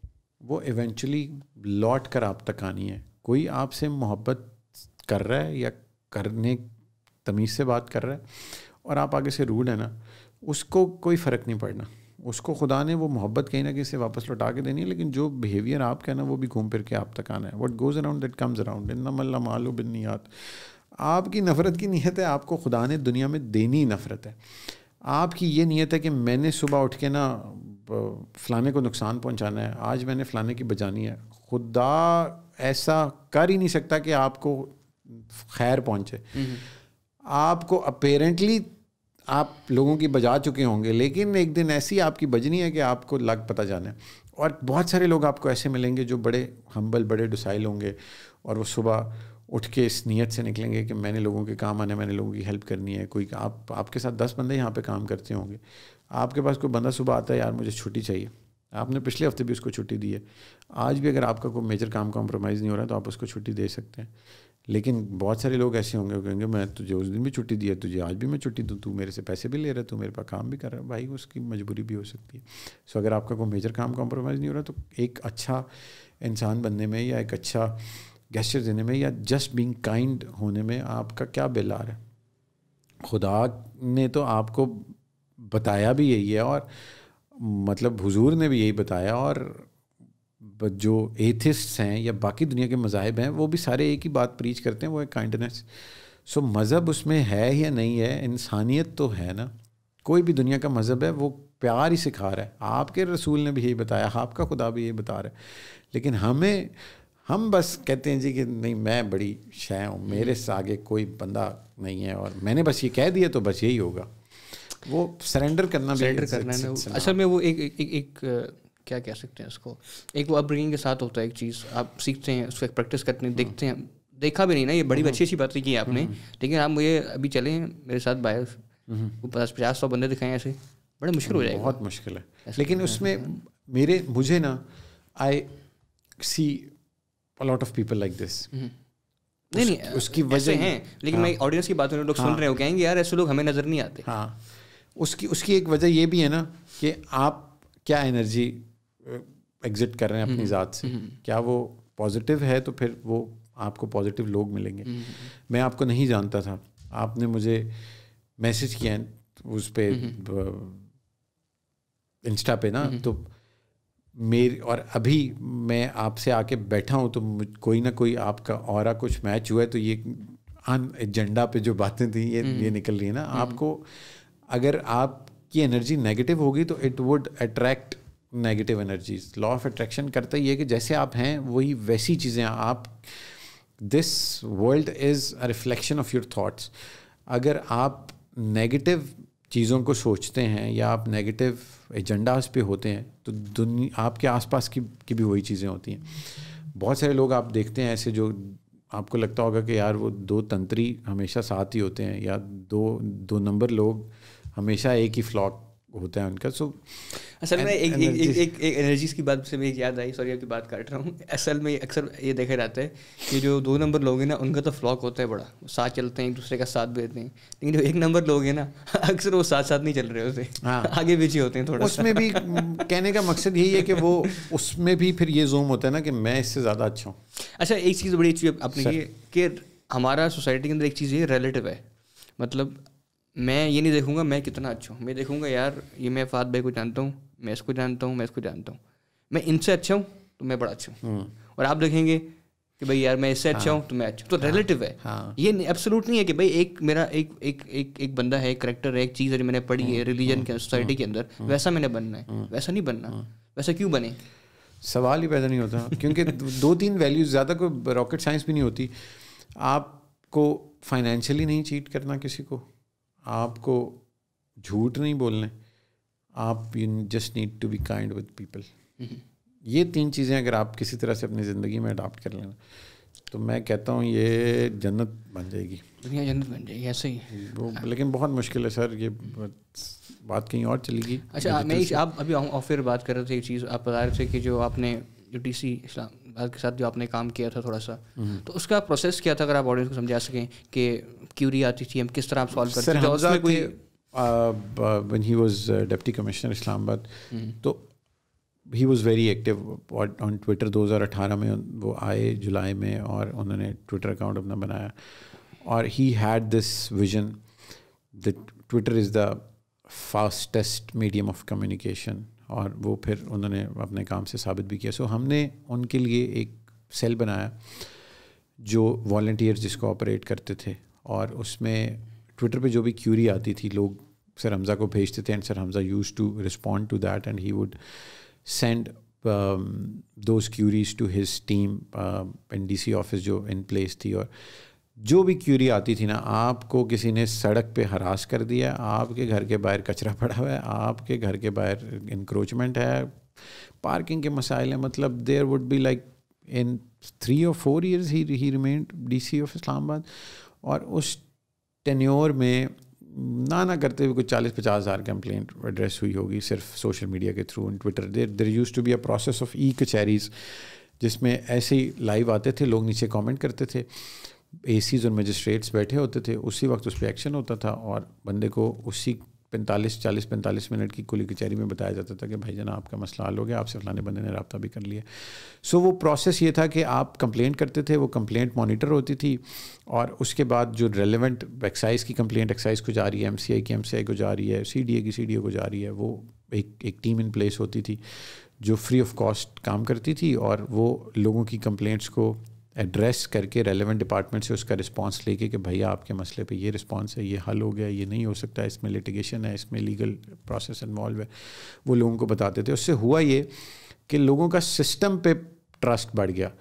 वो इवेंचुअली लौट कर आप तक आनी है। कोई आपसे मोहब्बत कर रहा है या करने, तमीज़ से बात कर रहा है और आप आगे से रूड है ना, उसको कोई फ़र्क नहीं पड़ना। उसको खुदा ने वो मोहब्बत कहीं ना कहीं से वापस लौटा के देनी है, लेकिन जो बिहेवियर आपका है ना, वो भी घूम फिर के आप तक आना है। What goes around that comes around इन मल्ला मालू बिन नियात। आपकी नफ़रत की नीयत है, आपको खुदा ने दुनिया में देनी ही नफ़रत है। आपकी ये नीयत है कि मैंने सुबह उठ के ना फलाने को नुकसान पहुंचाना है। आज मैंने फलाने की बजानी है। खुदा ऐसा कर ही नहीं सकता कि आपको खैर पहुँचे। आपको अपेरेंटली आप लोगों की बजा चुके होंगे लेकिन एक दिन ऐसी आपकी बजनी है कि आपको लग पता जाना है। और बहुत सारे लोग आपको ऐसे मिलेंगे जो बड़े हम्बल बड़े डिसाइल होंगे और वो सुबह उठ के इस नीयत से निकलेंगे कि मैंने लोगों के काम आने मैंने लोगों की हेल्प करनी है। कोई आप आपके साथ दस बंदे यहाँ पे काम करते होंगे। आपके पास कोई बंदा सुबह आता है, यार, मुझे छुट्टी चाहिए। आपने पिछले हफ़्ते भी उसको छुट्टी दी है। आज भी अगर आपका कोई मेजर काम कॉम्प्रोमाइज़ नहीं हो रहा है तो आप उसको छुट्टी दे सकते हैं। लेकिन बहुत सारे लोग ऐसे होंगे, कहेंगे, मैं तुझे उस दिन भी छुट्टी दी है, तुझे आज भी मैं छुट्टी दूँ, तू मेरे से पैसे भी ले रहा है, तू मेरे पास काम भी कर रहा है। भाई, उसकी मजबूरी भी हो सकती है। सो अगर आपका कोई मेजर काम कॉम्प्रोमाइज़ नहीं हो रहा तो एक अच्छा इंसान बनने में या एक अच्छा गेस्चर देने में या जस्ट बीइंग काइंड होने में आपका क्या बिल आ रहा है? खुदा ने तो आपको बताया भी यही है और मतलब हुजूर ने भी यही बताया और जो एथिस्ट्स हैं या बाकी दुनिया के मज़ाहब हैं, वो भी सारे एक ही बात प्रीच करते हैं, वो है काइंडनेस सो मज़हब उसमें है या नहीं है? इंसानियत तो है ना। कोई भी दुनिया का मज़हब है, वो प्यार ही सिखा रहा है। आपके रसूल ने भी यही बताया, आपका खुदा भी यही बता रहा है। लेकिन हमें, हम बस कहते हैं जी कि नहीं, मैं बड़ी शय हूँ, मेरे से आगे कोई बंदा नहीं है और मैंने बस ये कह दिया तो बस यही होगा। वो सरेंडर करना सरेंडर करना है ना असल में वो एक एक, एक, एक क्या कह सकते हैं उसको? एक वो अपब्रिंगिंग के साथ होता है एक चीज़। आप सीखते हैं उसको प्रैक्टिस करते हैं देखते हैं। देखा भी नहीं ना ये बड़ी अच्छी अच्छी बातें की आपने। लेकिन आप मुझे अभी चले मेरे साथ बाहर। वो पचास पचास सौ बंदे दिखाएँ ऐसे। बड़े मुश्किल हो जाएगा। बहुत मुश्किल है। लेकिन उसमें मेरे मुझे ना I C lot of people like this नहीं नहीं उसकी वजह हैं। लेकिन मैं ऑडियंस की बात हो लोग सुन रहे हो कहेंगे यार ऐसे लोग हमें नज़र नहीं आते। हाँ। उसकी उसकी एक वजह ये भी है ना कि आप क्या एनर्जी एग्जिट कर रहे हैं अपनी ज़ात से। क्या वो पॉजिटिव है तो फिर वो आपको पॉजिटिव लोग मिलेंगे। मैं आपको नहीं जानता था। आपने मुझे मैसेज किया है उस पर इंस्टा पे ना तो मेरी और अभी मैं आपसे आके बैठा हूँ तो कोई ना कोई आपका और कुछ मैच हुआ है तो ये अन एजेंडा पे जो बातें थी ये ये निकल रही है ना। आपको अगर आपकी एनर्जी नेगेटिव होगी तो it would attract negative energies law of attraction करता ही है कि जैसे आप हैं, वही वैसी चीज़ें आप this world is a reflection of your thoughts अगर आप नेगेटिव चीज़ों को सोचते हैं या आप नेगेटिव एजेंडाज पे होते हैं तो दुनिया, आपके आसपास की की भी वही चीज़ें होती हैं। बहुत सारे लोग आप देखते हैं ऐसे जो, आपको लगता होगा कि यार वो दो तंत्री हमेशा साथ ही होते हैं या दो दो नंबर लोग हमेशा एक ही फ्लॉक होता है उनका सो असल में एक एक एक एक, एक एनर्जीज की बात से मेरी याद आई सॉरी आपकी बात काट रहा हूँ। असल में अक्सर ये देखा जाता है कि जो दो नंबर लोग हैं ना उनका तो फ्लॉक होता है बड़ा। साथ चलते हैं एक दूसरे का साथ भी देते हैं। लेकिन जो एक नंबर लोग हैं ना अक्सर वो साथ साथ नहीं चल रहे होते हाँ। आगे पीछे होते हैं थोड़ा उसमें भी कहने का मकसद यही है कि वो उसमें भी फिर ये जोम होता है ना कि मैं इससे ज़्यादा अच्छा हूँ। अच्छा एक चीज़ बड़ी अच्छी आपने कि हमारा सोसाइटी के अंदर एक चीज़ ये रिलेटिव है। मतलब मैं ये नहीं देखूँगा मैं कितना अच्छा हूँ। मैं देखूँगा यार ये मैं फात भाई को जानता हूँ मैं इसको जानता हूँ मैं इसको जानता हूँ। मैं इनसे अच्छा हूँ तो मैं बड़ा अच्छा हूँ। हम्म। और आप देखेंगे कि भाई यार मैं इससे अच्छा हाँ, हूँ तो मैं अच्छा तो हाँ, रिलेटिव है। हाँ, ये एब्सोलूट नहीं है कि भाई एक मेरा एक एक एक एक बंदा है एक करेक्टर है एक चीज़ है जो मैंने पढ़ी है रिलीजन हम्म, के सोसाइटी हम्म, के अंदर वैसा मैंने बनना है। वैसा नहीं बनना। वैसा क्यों बने? सवाल ही पैदा नहीं होता क्योंकि दो तीन वैल्यूज़ ज़्यादा कोई रॉकेट साइंस भी नहीं होती। आपको फाइनेंशियली नहीं चीट करना किसी को? आपको झूठ नहीं बोलने आप you just need to be kind with people ये तीन चीज़ें अगर आप किसी तरह से अपनी ज़िंदगी में अडाप्ट कर लेना तो मैं कहता हूँ ये जन्नत बन जाएगी। दुनिया जन्नत बन जाएगी ऐसे ही वो लेकिन बहुत मुश्किल है सर ये बात कहीं और चलेगी। अच्छा मैं आप अभी ऑफिर बात कर रहे थे एक चीज़ आप बता रहे थे कि जो आपने जो टी सी इस्लामाबाद के साथ जो आपने काम किया था थोड़ा सा हम्म। तो उसका प्रोसेस क्या था अगर आप ऑडियंस को समझा सकें कि क्यूरी आती थी हम किस तरह आप सॉल्व करते थे when he was deputy commissioner Islamabad तो he was very active on Twitter 2018 में वो आए जुलाई में और उन्होंने ट्विटर अकाउंट अपना बनाया। और he had this vision the Twitter is the fastest medium of communication और वो फिर उन्होंने अपने काम से साबित भी किया। सो हमने उनके लिए एक सेल बनाया जो वॉल्टियर्स जिसको ऑपरेट करते थे और उसमें ट्विटर पे जो भी क्यूरी आती थी, लोग सर हमज़ा को भेजते थे and sir Hamza used to respond to that and he would send those queries to his team and D C office जो इन प्लेस थी और जो भी क्यूरी आती थी ना, आपको किसी ने सड़क पे हरास कर दिया, आपके घर के बाहर कचरा पड़ा हुआ है, आपके घर के बाहर इंक्रोचमेंट है पार्किंग के मसाइल हैं मतलब there would be like in three और four years he he remained D C of Islamabad और उस टेन्योर में ना ना करते हुए कुछ चालीस पचास हज़ार कंप्लेंट एड्रेस हुई होगी सिर्फ़ सोशल मीडिया के through Twitter there there used to be a process of e कचहरीज जिसमें ऐसे ही लाइव आते थे, लोग नीचे कमेंट करते थे। ए और मजिस्ट्रेट्स बैठे होते थे, उसी वक्त उस पर एक्शन होता था और बंदे को उसी पैंतालीस, चालीस, पैंतालीस मिनट की कुली कचहरी में बताया जाता था कि भाई जना आपका मसला हल हो गया आपसे फलाने बंदे ने रबता भी कर लिया। सो वो प्रोसेस ये था कि आप कंप्लेंट करते थे, वो कंप्लेंट मॉनिटर होती थी और उसके बाद जो रेलिवेंट एक्साइज की कंप्लेंट एक्साइज को जा रही है एम सी आई की एम सी आई को जा रही है सी डी ए की सी को जा रही है, वो एक एक टीम इन प्लेस होती थी जो फ्री ऑफ़ कॉस्ट काम करती थी और वो लोगों की कंप्लेंट्स को एड्रेस करके रेलिवेंट डिपार्टमेंट से उसका रिस्पांस लेके कि भैया आपके मसले पे ये रिस्पांस है, ये हल हो गया, ये नहीं हो सकता, इसमें लिटिगेशन है, इसमें लीगल प्रोसेस इन्वॉल्व है। वो लोगों को बताते थे। उससे हुआ ये कि लोगों का सिस्टम पे ट्रस्ट बढ़ गया।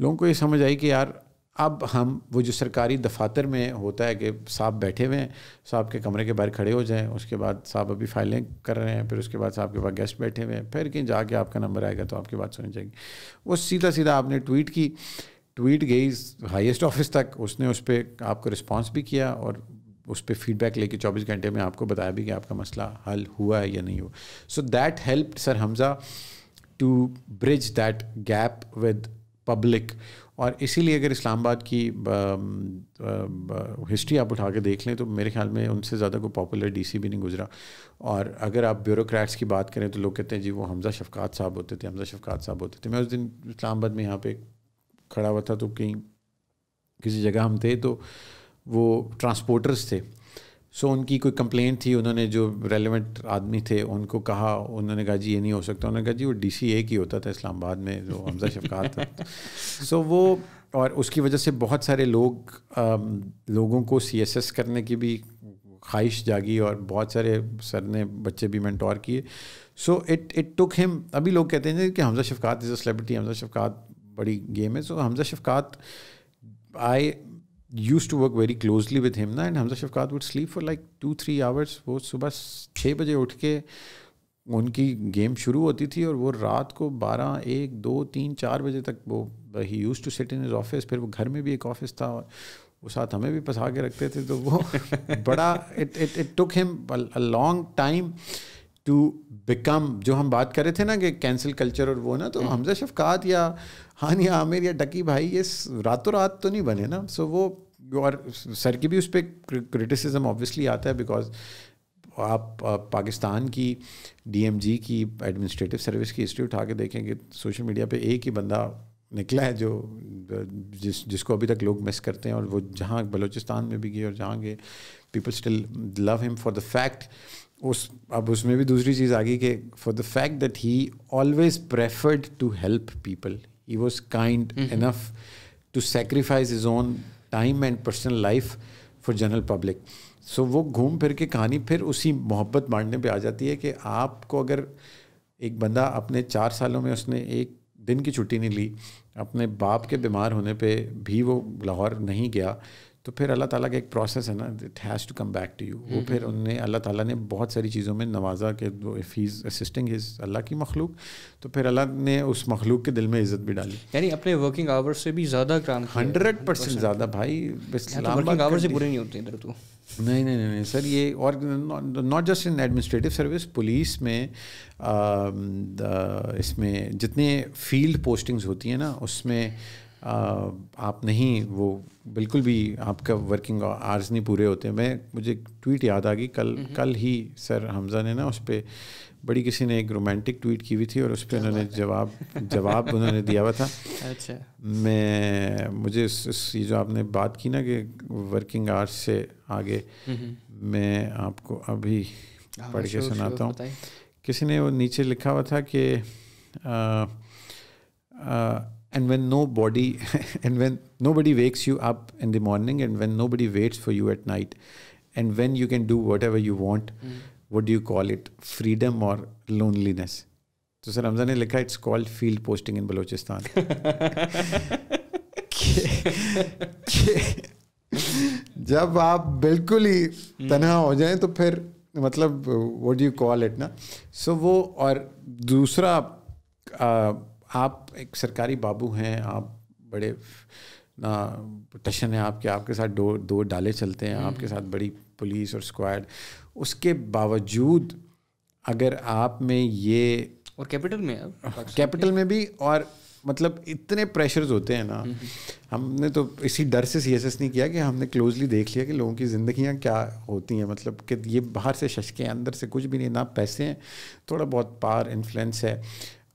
लोगों को ये समझ आई कि यार, अब हम, वो जो सरकारी दफातर में होता है कि साहब बैठे हुए हैं, साहब के कमरे के बाहर खड़े हो जाएँ, उसके बाद साहब अभी फाइलें कर रहे हैं, फिर उसके बाद साहब के पास गेस्ट बैठे हुए हैं, फिर कहीं जाके आपका नंबर आएगा तो आपकी बात सुनी जाएगी। वो सीधा सीधा आपने ट्वीट की। ट्वीट गई हाईएस्ट ऑफ़िस तक, उसने उस पर आपको रिस्पॉन्स भी किया और उस पर फीडबैक लेके 24 घंटे में आपको बताया भी कि आपका मसला हल हुआ है या नहीं हुआ। So that help sir Hamza to bridge that gap with public और इसीलिए अगर इस्लामाबाद की हिस्ट्री आप उठा के देख लें तो मेरे ख्याल में उनसे ज़्यादा कोई पॉपुलर डीसी भी नहीं गुजरा। और अगर आप ब्यूरोक्रेट्स की बात करें तो लोग कहते हैं, जी, वो हमज़ा शफकात साहब होते थे हमज़ा शफकात साहब होते थे। मैं उस दिन इस्लामाबाद में यहाँ पे खड़ा हुआ था तो कहीं किसी जगह हम थे तो वो ट्रांसपोर्टर्स थे। सो उनकी कोई कंप्लेंट थी उन्होंने जो रेलिवेंट आदमी थे उनको कहा उन्होंने कहा जी ये नहीं हो सकता। उन्होंने कहा जी वो डी सी एक ही होता था इस्लामाबाद में जो हमजा शफकात था। सो वो और उसकी वजह से बहुत सारे लोग आ, लोगों को सी एस एस करने की भी ख्वाहिश जागी और बहुत सारे सर ने बच्चे भी मैंटोर किए। So it it took him अभी लोग कहते हैं कि Hamza Shafqat is a celebrity Hamza Shafqat बड़ी गेम है। So Hamza Shafqat I used to work very closely with him ना and Hamza Shafqat would sleep for like two three hours वो सुबह छः बजे उठ के उनकी गेम शुरू होती थी और वो रात को बारह, एक, दो, तीन, चार बजे तक वो he used to sit in his office फिर वो घर में भी एक ऑफ़िस था और वो साथ हमें भी फंसा के रखते थे। तो वो बड़ा it it it took him a long time to become जो हम बात कर रहे थे ना कि कैंसिल कल्चर और वो ना तो हम्म। हमजा शफकात या हानिया आमिर या डकी भाई ये रातों रात तो नहीं बने ना सो so वो और सर की भी उस पर क्रिटिसिज्म ऑब्वियसली आता है बिकॉज़ आप पाकिस्तान की डीएमजी की एडमिनिस्ट्रेटिव सर्विस की हिस्ट्री उठा के देखेंगे सोशल मीडिया पे एक ही बंदा निकला है जो जिस जिसको अभी तक लोग मिस करते हैं और वो जहाँ बलूचिस्तान में भी गए और जहाँ गए people still love him for the fact उस अब उसमें भी दूसरी चीज़ आ गई कि for the fact that he always preferred to help people he was kind enough to sacrifice his own time and personal life for general public so वो घूम फिर के कहानी फिर उसी मोहब्बत बांटने पे आ जाती है कि आपको अगर एक बंदा अपने चार सालों में उसने एक दिन की छुट्टी नहीं ली अपने बाप के बीमार होने पे भी वो लाहौर नहीं गया तो फिर अल्लाह ताला का एक प्रोसेस है ना it has to come back to you वो फिर। उनने अल्लाह ताला ने बहुत सारी चीज़ों में नवाजा के वो इफ़ ही असिस्टिंग हिज अल्लाह की मखलूक तो फिर अल्लाह ने उस मखलूक के दिल में इज़्ज़त भी डाली। यानी अपने वर्किंग आवर्स से भी ज़्यादा काम हंड्रेड परसेंट ज़्यादा भाई वर्किंग आवर्स से बुरे नहीं होते इधर तो। नहीं नहीं नहीं सर ये और not just in administrative service police में आ, इसमें जितने फ़ील्ड पोस्टिंग्स होती हैं ना उसमें आप नहीं वो बिल्कुल भी आपका वर्किंग आवर्स नहीं पूरे होते। मैं मुझे ट्वीट याद आ गई कल कल ही सर हमज़ा ने ना उस पर बड़ी किसी ने एक रोमांटिक ट्वीट की हुई थी और उस पर उन्होंने जवाब जवाब उन्होंने दिया हुआ था। अच्छा। मैं मुझे इस ये जो आपने बात की ना कि वर्किंग आवर्स से आगे मैं आपको अभी हाँ, पढ़ के सुनाता हूँ। किसी ने वो नीचे लिखा हुआ था कि and when nobody and when nobody wakes you up in the morning and when nobody waits for you at night and when you can do whatever you want what do you call it freedom और loneliness तो sir Hamza ने लिखा it's called field posting in Balochistan जब आप बिल्कुल ही तनहा हो जाएं तो फिर मतलब वट यू कॉल इट ना सो वो और दूसरा आ, आप एक सरकारी बाबू हैं आप बड़े ना टशन है आपके आपके साथ दो दो डाले चलते हैं आपके साथ बड़ी पुलिस और स्क्वाड। उसके बावजूद अगर आप में ये और कैपिटल में कैपिटल में भी और मतलब इतने प्रेशर्स होते हैं ना। हमने तो इसी डर से सीएसएस नहीं किया कि हमने क्लोजली देख लिया कि लोगों की ज़िंदगियाँ क्या होती हैं। मतलब कि ये बाहर से शशके अंदर से कुछ भी नहीं ना पैसे हैं थोड़ा बहुत पार इन्फ्लुएंस है।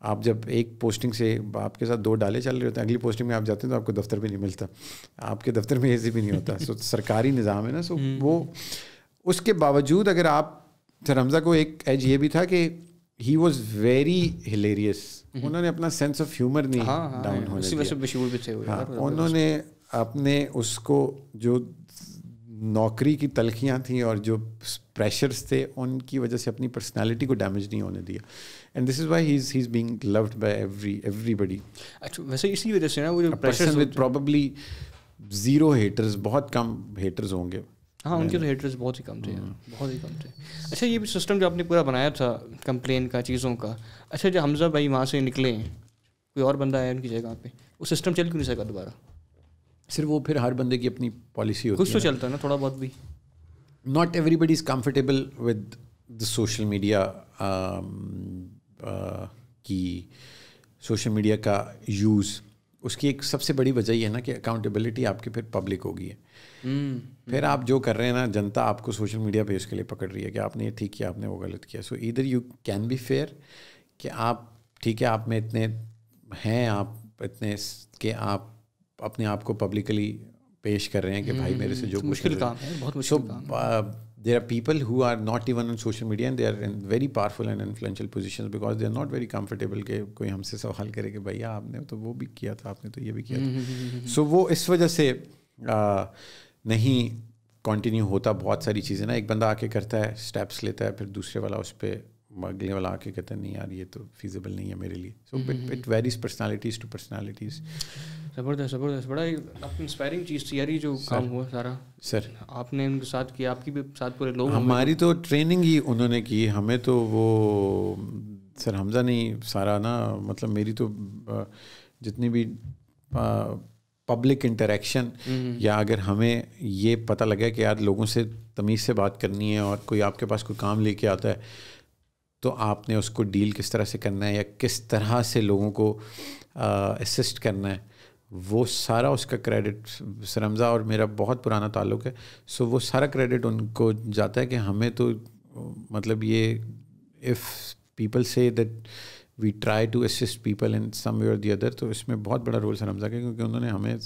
आप जब एक पोस्टिंग से आपके साथ दो डाले चल रहे होते हैं अगली पोस्टिंग में आप जाते हैं तो आपको दफ्तर भी नहीं मिलता। आपके दफ्तर में ऐसे भी नहीं होता। सो सरकारी निज़ाम है ना सो हम्म। वो उसके बावजूद अगर आप रमज़ा को एक एज ये भी था कि ही वॉज़ वेरी हिलेरियस उन्होंने अपना सेंस ऑफ़ ह्यूमर नहीं हाँ, डाउन हाँ, होने हाँ, उन्होंने अपने उसको जो नौकरी की तलखियाँ थी और जो प्रेशर्स थे उनकी वजह से अपनी पर्सनालिटी को डैमेज नहीं होने दिया। And this is why he is he is being loved by every everybody अच्छा वैसे इसी वजह से ना वो जो pressure with probably zero haters बहुत कम हेटर्स होंगे। हाँ उनके तो हेटर्स बहुत ही कम थे हाँ। बहुत ही कम थे। अच्छा ये सिस्टम जो आपने पूरा बनाया था कंप्लेन का चीज़ों का अच्छा जो हमजा भाई वहाँ से निकले कोई और बंदा आया उनकी जगह पे वो सिस्टम चल क्यों नहीं सका दोबारा? सिर्फ़ वो फिर हर बंदे की अपनी पॉलिसी होती कुछ तो चलता है ना थोड़ा बहुत भी। Not everybody is comfortable with the social media की सोशल मीडिया का यूज़ उसकी एक सबसे बड़ी वजह ये है ना कि अकाउंटेबिलिटी आपकी फिर पब्लिक होगी है। हम्म। फिर आप जो कर रहे हैं ना जनता आपको सोशल मीडिया पे उसके लिए पकड़ रही है कि आपने ये ठीक किया आपने वो गलत किया। सो इधर यू कैन बी फेयर कि आप ठीक है आप में इतने हैं आप इतने कि आप अपने आप को पब्लिकली पेश कर रहे हैं कि भाई मेरे से जो हम्म, मुश्किल काम है। बहुत मुश्किल काम है। There are people who are not even on social media and they are in very powerful and influential position because they are not very comfortable के कोई हमसे सवाल करे कि भैया आपने तो वो भी किया था, आपने तो ये भी किया था। सो वो इस वजह से नहीं कंटिन्यू होता बहुत सारी चीज़ें ना एक बंदा आके करता है स्टेप्स लेता है फिर दूसरे वाला उस पर अगले वाला आके कहते हैं नहीं यार ये तो फिजिबल नहीं है मेरे लिए. So it varies personalities to personalities ज़बरदस्त ज़बरदस्त बड़ा इंस्पायरिंग चीज़ थी यार ये जो काम हुआ सारा। सर आपने उनके साथ किया आपकी भी साथ पूरे लोग हमारी तो ट्रेनिंग ही उन्होंने की हमें तो वो सर हमजा नहीं सारा ना मतलब मेरी तो जितनी भी पब्लिक इंटरेक्शन या अगर हमें ये पता लगे कि यार लोगों से तमीज़ से बात करनी है और कोई आपके पास कोई काम लेके आता है तो आपने उसको डील किस तरह से करना है या किस तरह से लोगों को असिस्ट करना है, वो सारा उसका क्रेडिट सरमज़ा और मेरा बहुत पुराना ताल्लुक़ है सो वो सारा क्रेडिट उनको जाता है कि हमें तो मतलब ये if people say that we try to assist people in some way और दी अदर तो इसमें बहुत बड़ा रोल सरमज़ा का, क्योंकि उन्होंने हमें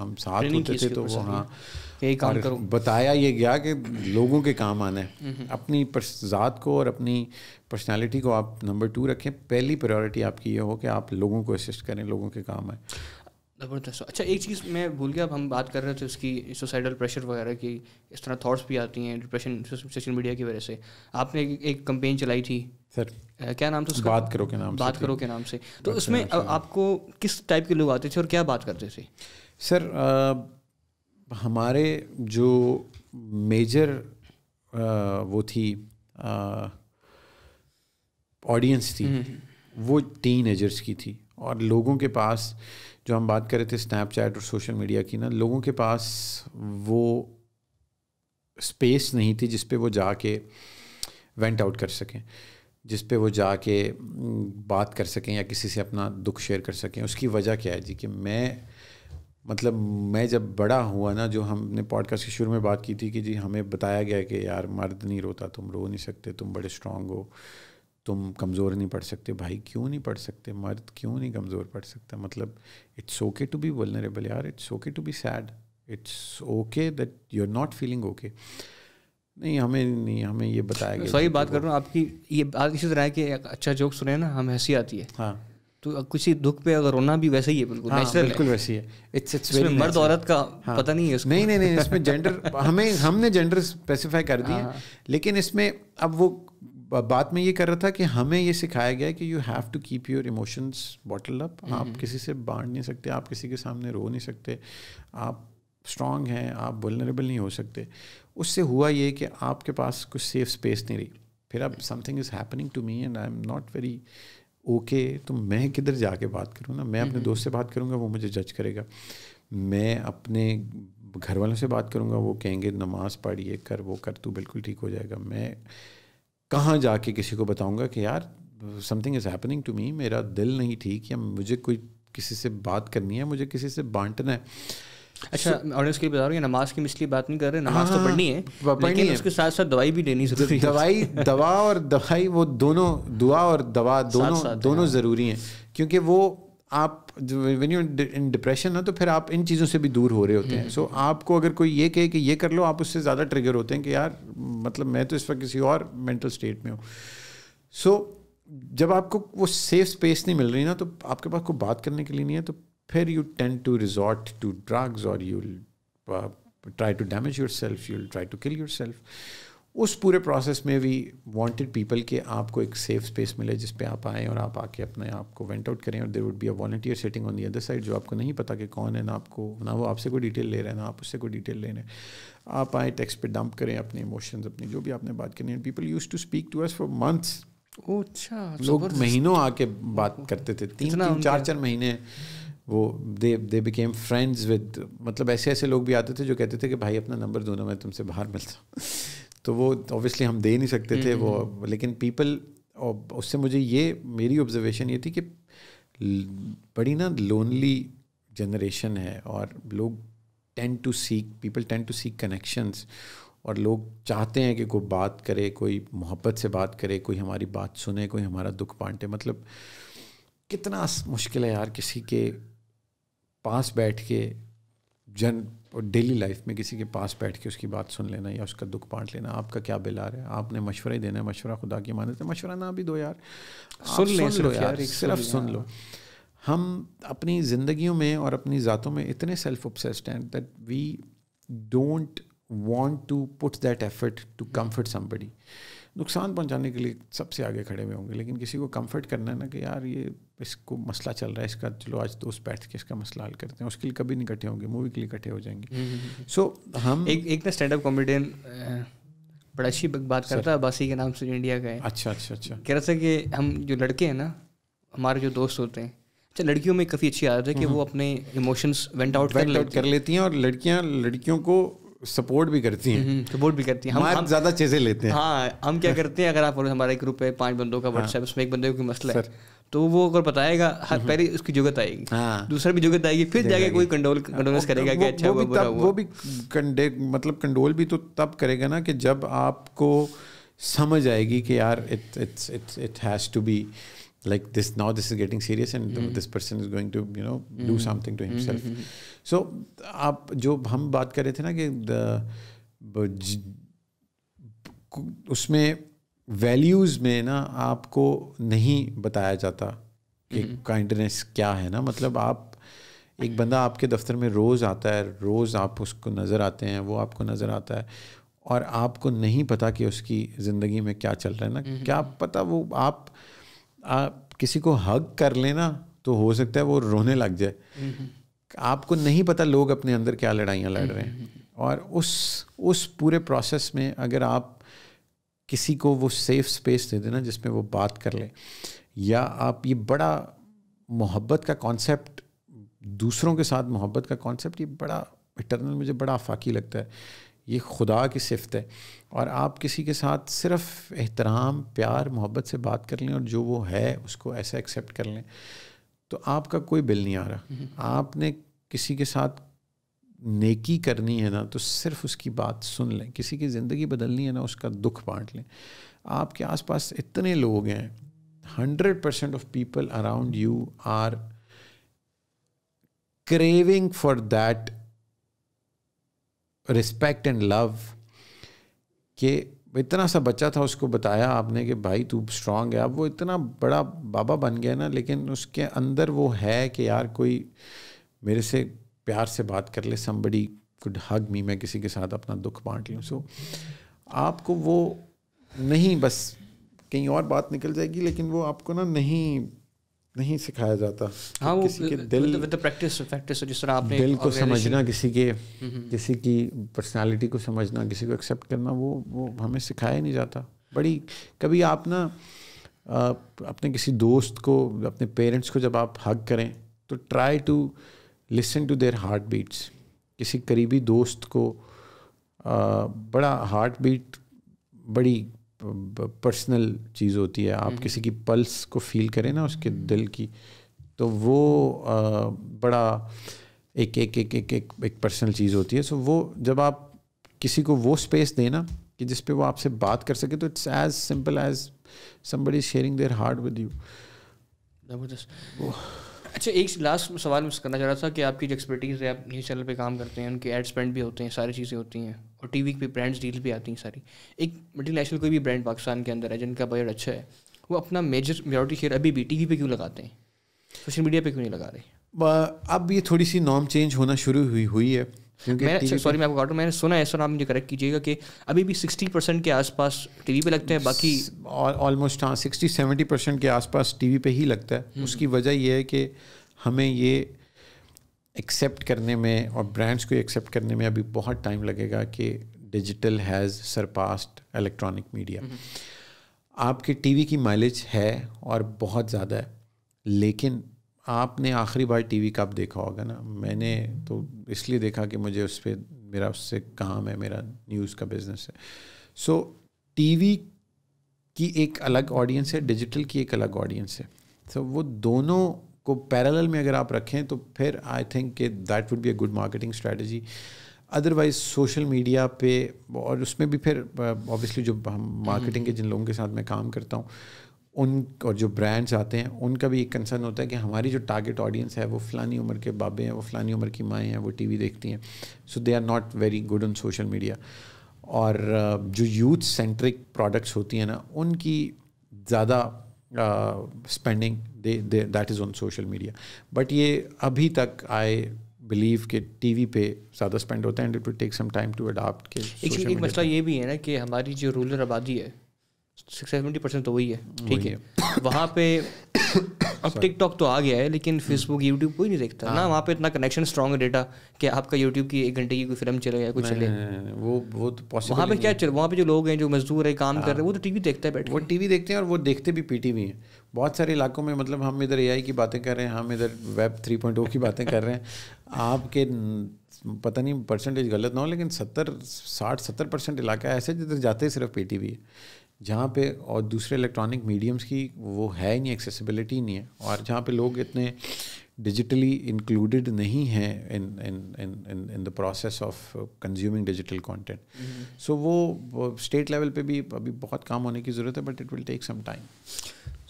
हम साथ होते थे तो वो हाँ। यही काम करो। बताया ये गया कि लोगों के काम आना है। अपनी ज़ात को और अपनी पर्सनालिटी को आप नंबर टू रखें। पहली प्रायोरिटी आपकी ये हो कि आप लोगों को असिस्ट करें लोगों के काम आए। ज़बरदस्त। अच्छा एक चीज़ मैं भूल गया अब हम बात कर रहे थे उसकी सोसाइटल प्रेशर वगैरह की इस तरह थॉट्स भी आती हैं डिप्रेशन सोशल मीडिया की वजह से। आपने एक, एक कंपेन चलाई थी। सर क्या नाम था उसका? बात करो के नाम बात करो के नाम से। तो उसमें आपको किस टाइप के लोग आते थे और क्या बात करते थे? सर हमारे जो मेजर वो थी ऑडियंस थी हम्म, हम्म। वो टीन एजर्स की थी और लोगों के पास जो हम बात कर रहे थे स्नैपचैट और सोशल मीडिया की ना लोगों के पास वो स्पेस नहीं थी जिस पे वो जाके वेंट आउट कर सकें जिस पे वो जाके बात कर सकें या किसी से अपना दुख शेयर कर सकें उसकी वजह क्या है जी कि मैं मतलब मैं जब बड़ा हुआ ना जो हमने पॉडकास्ट के शुरू में बात की थी कि जी हमें बताया गया कि यार मर्द नहीं रोता तुम रो नहीं सकते तुम बड़े स्ट्रांग हो तुम कमज़ोर नहीं पढ़ सकते भाई क्यों नहीं पढ़ सकते मर्द क्यों नहीं कमज़ोर पढ़ सकता? मतलब it's okay to be vulnerable यार it's okay to be sad it's okay that you are not feeling okay नहीं हमें नहीं हमें ये बताया गया सही बात कर रहा हूँ आपकी ये बात इसी तरह है कि अच्छा जोक सुने ना हम हँसी आती है। हाँ। तो किसी दुख पे अगर रोना भी वैसे ही है बिल्कुल हाँ, बिल्कुल वैसे ही है। इट्स इट्स वेरी मर्द औरत का हाँ, पता नहीं है इसको नहीं नहीं नहीं इसमें जेंडर हमें हमने जेंडर स्पेसिफाई कर दिया। हाँ, लेकिन इसमें अब वो बात में ये कर रहा था कि हमें ये सिखाया गया कि you have to keep your emotions bottle up आप किसी से बांट नहीं सकते आप किसी के सामने रो नहीं सकते। आप स्ट्रांग हैं आप वनरेबल नहीं हो सकते। उससे हुआ ये कि आपके पास कुछ सेफ़ स्पेस नहीं रही। फिर अब something is happening to me and I am not very okay तो मैं किधर जाके बात करूँ ना? मैं अपने दोस्त से बात करूँगा वो मुझे जज करेगा। मैं अपने घर वालों से बात करूँगा वो कहेंगे नमाज़ पढ़िए कर वो कर तू बिल्कुल ठीक हो जाएगा। मैं कहाँ जाके किसी को बताऊँगा कि यार something is happening to me मेरा दिल नहीं ठीक या मुझे कोई किसी से बात करनी है मुझे किसी से बांटना है। अच्छा ऑडियंस के बता रहे हैं नमाज़ की मिसली बात नहीं कर रहे नमाज़ तो हाँ, तो पढ़नी है लेकिन है। उसके साथ साथ दवाई भी देनी ज़रूरी है दवाई दवा और दवाई वो दोनों दुआ और दवा दोनों साथ साथ दोनों हाँ। ज़रूरी हैं क्योंकि वो आप वेन यू इन डिप्रेशन ना तो फिर आप इन चीज़ों से भी दूर हो रहे होते हैं सो हम्म। so, आपको अगर कोई ये कहे कि ये कर लो आप उससे ज़्यादा ट्रिगर होते हैं कि यार मतलब मैं तो इस वक्त किसी और मेंटल स्टेट में हूँ सो so, जब आपको वो सेफ़ स्पेस नहीं मिल रही ना तो आपके पास कोई बात करने के लिए नहीं है तो फिर you tend to resort to drugs और you try to damage your self you'll try to kill your self उस पूरे प्रोसेस में वी वांटेड पीपल कि आपको एक सेफ़ स्पेस मिले जिस पे आप आएँ और आप आके अपने आप को वेंट आउट करें और there would be a volunteer sitting on the other side जो आपको नहीं पता कि कौन है ना आपको ना वो आपसे कोई डिटेल ले रहे हैं ना आप उससे कोई डिटेल ले रहे हैं। आप आए टेक्स्ट पे डंप करें अपने इमोशंस अपनी जो भी आपने बात करनी है। People used to speak to us for months अच्छा लोग महीनों आके बात करते थे। तीन तीन चार चार महीने वो they they became friends with मतलब ऐसे ऐसे लोग भी आते थे जो कहते थे कि भाई अपना नंबर दो ना मैं तुमसे बाहर मिलता हूँ तो वो ऑब्वियसली हम दे नहीं सकते थे वो हम्म, हम्म। लेकिन पीपल उससे मुझे ये मेरी ऑब्जर्वेशन ये थी कि बड़ी ना लोनली जनरेशन है और लोग tend to seek people tend to seek connections और लोग चाहते हैं कि कोई बात करे कोई मोहब्बत से बात करे कोई हमारी बात सुने कोई हमारा दुख बांटे मतलब कितना मुश्किल है यार किसी के पास बैठ के जन डेली लाइफ में किसी के पास बैठ के उसकी बात सुन लेना या उसका दुख बांट लेना आपका क्या बिल आ रहा है? आपने मशवरा ही देना है मशवरा खुदा की मानते मशवरा ना भी दो यार। सुन ले सुन लो यार सिर्फ़ सुन लो। हम अपनी ज़िंदगियों में और अपनी ज़ातों में इतने सेल्फ ऑब्सेस्ड हैं that we don't want to put that effort to comfort somebody. नुकसान पहुँचाने के लिए सबसे आगे खड़े हुए होंगे लेकिन किसी को कंफर्ट करना है ना कि यार ये इसको मसला चल रहा है इसका चलो आज दोस्त बैठ के इसका मसला हल करते हैं उसके लिए कभी नहीं इकट्ठे होंगे मूवी के लिए इकट्ठे हो जाएँगे। सो हम्म, हम्म, so, हम एक एक ना स्टैंड अप कॉमेडियन बड़ा अच्छी बात करता है बासी के नाम से इंडिया का है। अच्छा अच्छा अच्छा। कह रहा था कि हम जो लड़के हैं ना हमारे जो दोस्त होते हैं अच्छा लड़कियों में काफ़ी अच्छी आदत है कि वो अपने इमोशंस वेंट आउट कर लेती हैं और लड़कियाँ लड़कियों को सपोर्ट भी करती हैं। सपोर्ट हम्म, भी करती हैं। हम, हम ज़्यादा चीज़ें लेते हैं। हाँ हम क्या करते हैं अगर आप हमारा एक ग्रुप है पाँच बंदों का व्हाट्सएप। उसमें एक बंदे को मसला है तो वो अगर बताएगा हर हम्म। पहले उसकी ज़रूरत आएगी। हाँ। दूसरा भी ज़रूरत आएगी फिर जाके कोई कंडोल कंडोलेंस करेगा कि अच्छा वो, वो, वो भी कंडे मतलब कंडोल भी तो तब करेगा ना कि जब आपको समझ आएगी कि यार it it's it's it has to be like this now this is getting serious and mm. this person is going to you know mm. do something to himself mm-hmm. so आप जो हम बात कर रहे थे ना कि उसमें वैल्यूज़ में ना आपको नहीं बताया जाता कि काइंडनेस हम्म। क्या है ना मतलब आप एक बंदा आपके दफ्तर में रोज़ आता है रोज़ आप उसको नज़र आते हैं वो आपको नज़र आता है और आपको नहीं पता कि उसकी ज़िंदगी में क्या चल रहा है ना क्या। पता वो आप, आप किसी को हग कर लेना तो हो सकता है वो रोने लग जाए। आपको नहीं पता लोग अपने अंदर क्या लड़ाइयाँ लड़ रहे हैं। और उस उस पूरे प्रोसेस में अगर आप किसी को वो सेफ़ स्पेस दे देना जिसमें वो बात कर ले या आप ये बड़ा मोहब्बत का कॉन्सेप्ट दूसरों के साथ मोहब्बत का कॉन्सेप्ट ये बड़ा इटरनल मुझे बड़ा आफाकी लगता है। ये खुदा की सिफत है। और आप किसी के साथ सिर्फ़ एहतराम प्यार मोहब्बत से बात कर लें और जो वो है उसको ऐसा एक्सेप्ट कर लें तो आपका कोई बिल नहीं आ रहा। हम्म। आपने किसी के साथ नेकी करनी है ना तो सिर्फ़ उसकी बात सुन लें। किसी की ज़िंदगी बदलनी है ना उसका दुख बांट लें। आपके आसपास इतने लोग हैं hundred percent of people around you are craving for that respect and love कि इतना सा बच्चा था, उसको बताया आपने कि भाई तू स्ट्रांग है। अब वो इतना बड़ा बाबा बन गया ना, लेकिन उसके अंदर वो है कि यार कोई मेरे से प्यार से बात कर ले समबडी कुड हग मी मैं किसी के साथ अपना दुख बांट लूँ। सो आपको वो नहीं, बस कहीं और बात निकल जाएगी, लेकिन वो आपको ना नहीं नहीं सिखाया जाता। हाँ वो किसी के दिल विद प्रैक्टिस प्रैक्टिस जिस तरह आपने दिल को समझना किसी के हम्म, हम्म। किसी की पर्सनालिटी को समझना किसी को एक्सेप्ट करना वो वो हमें सिखाया नहीं जाता। बड़ी कभी आप ना अपने किसी दोस्त को अपने पेरेंट्स को जब आप हग करें तो try to listen to their heart beats किसी करीबी दोस्त को आ, बड़ा हार्ट बीट बड़ी पर्सनल चीज़ होती है। आप हम्म। किसी की पल्स को फील करें ना उसके दिल की तो वो आ, बड़ा एक एक एक एक एक एक पर्सनल चीज़ होती है। सो वो जब आप किसी को वो स्पेस दें ना कि जिस पे वो आपसे बात कर सके तो it's as simple as somebody sharing their heart with you ज़बरदस्त। अच्छा एक लास्ट सवाल मैं करना चाह रहा था कि आपकी जो एक्सपर्टीज़ है आप न्यूज़ चैनल पे काम करते हैं उनके एड स्पेंड भी होते हैं सारी चीज़ें होती हैं। और टी वी पे ब्रांड्स डील भी आती हैं सारी। एक मल्टी नेशनल कोई भी ब्रांड पाकिस्तान के अंदर है जिनका बजट अच्छा है वो अपना मेजर मेजोरिटी शेयर अभी भी टी वी पर क्यों लगाते हैं? सोशल मीडिया पर क्यों नहीं लगा रहे? अब ये थोड़ी सी नॉर्म चेंज होना शुरू हुई हुई है मैंने सॉरी मैं आपको काटूँ मैंने सुना है सर आप मुझे करेक्ट कीजिएगा कि अभी भी सिक्सटी परसेंट के आसपास टीवी पे लगते हैं बाकी ऑलमोस्ट हाँ सिक्सटी सेवेंटी परसेंट के आसपास टीवी पे ही लगता है। हम्म। उसकी वजह यह है कि हमें ये एक्सेप्ट करने में और ब्रांड्स को एक्सेप्ट करने में अभी बहुत टाइम लगेगा कि digital has surpassed electronic media आपके टीवी की माइलेज है और बहुत ज़्यादा है लेकिन आपने आखिरी बार टीवी कब देखा होगा ना? मैंने तो इसलिए देखा कि मुझे उस पर मेरा उससे काम है मेरा न्यूज़ का बिज़नेस है। सो so, टीवी की एक अलग ऑडियंस है डिजिटल की एक अलग ऑडियंस है। तो so, वो दोनों को पैरेलल में अगर आप रखें तो फिर आई थिंक कि that would be a good marketing strategy otherwise social media पे और उसमें भी फिर ऑब्वियसली जो हम मार्केटिंग के जिन लोगों के साथ मैं काम करता हूँ उन और जो ब्रांड्स आते हैं उनका भी एक कंसर्न होता है कि हमारी जो टारगेट ऑडियंस है वो फ़लानी उम्र के बाबे हैं वो फ़लानी उम्र की माएँ हैं वो टीवी देखती हैं। So they are not very good on social media और जो यूथ सेंट्रिक प्रोडक्ट्स होती हैं ना उनकी ज़्यादा spending they that is on social media but ये अभी तक आए बिलीव के टी वी पे ज़्यादा स्पेंड होता है and it will take some time to adapt के एक एक मसला ये भी है ना कि हमारी जो रूरल आबादी है सेवेंटी परसेंट तो वही है ठीक है। वहाँ पे अब टिकटॉक तो आ गया है लेकिन फेसबुक यूट्यूब कोई नहीं देखता। ना हाँ। वहाँ पे इतना कनेक्शन स्ट्रॉन्ग है डेटा कि आपका यूट्यूब की एक घंटे की कोई फ़िल्म चले या कुछ चले। वो वो तो पॉसिबल वहाँ पे क्या चल वहाँ पे जो लोग हैं जो मजदूर है काम कर रहे हैं वो तो टीवी देखते हैं बैठ वो टीवी देखते हैं और वो देखते भी पीटीवी हैं। बहुत सारे इलाकों में मतलब हम इधर एआई की बातें कर रहे हैं हम इधर वेब थ्री पॉइंट की बातें कर रहे हैं। आपके पता नहीं परसेंटेज गलत ना हो लेकिन सत्तर साठ सत्तर परसेंट इलाका ऐसे जिधर जाते सिर्फ़ पीटीवी है। जहाँ पे और दूसरे इलेक्ट्रॉनिक मीडियम्स की वो है ही नहीं एक्सेसिबिलिटी नहीं है। और जहाँ पे लोग इतने डिजिटली इंक्लूडेड नहीं हैं in in in in in the process of consuming digital content so वो स्टेट लेवल पे भी अभी बहुत काम होने की ज़रूरत है but it will take some time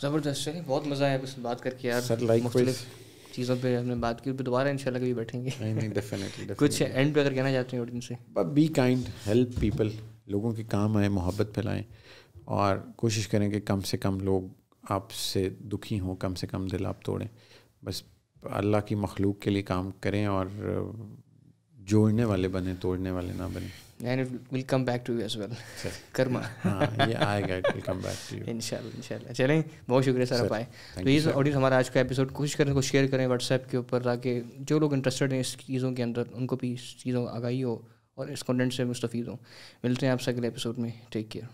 ज़बरदस्त है बहुत मज़ा आया बस बात करके यार। सर लाइक चीज़ों पे हमने बात की दोबारा इंशाल्लाह कभी बैठेंगे। नहीं नहीं डेफिनेटली कुछ एंड पे अगर कहना चाहते हैं ऑडियंस से। बी काइंड हेल्प पीपल लोगों के काम आए मोहब्बत फैलाएँ। और कोशिश करें कि कम से कम लोग आपसे दुखी हों कम से कम दिल आप तोड़ें। बस अल्लाह की मखलूक के लिए काम करें और जोड़ने वाले बने तोड़ने वाले ना बने। And it will come back to you as well. Karma हाँ ये आएगा it will come back to you. इंशाल्लाह इंशाल्लाह चलें बहुत शुक्रिया सर आप आए तो ये ऑडियंस हमारा आज का एपिसोड कोशिश करें को शेयर करें व्हाट्सएप के ऊपर ताकि जो लोग इंटरेस्टेड हैं इस चीज़ों के अंदर उनको भी इस चीज़ों आगाही हो और इस कंटेंट से मुस्तफ़ हो। मिलते हैं आपसे अगले एपिसोड में। Take care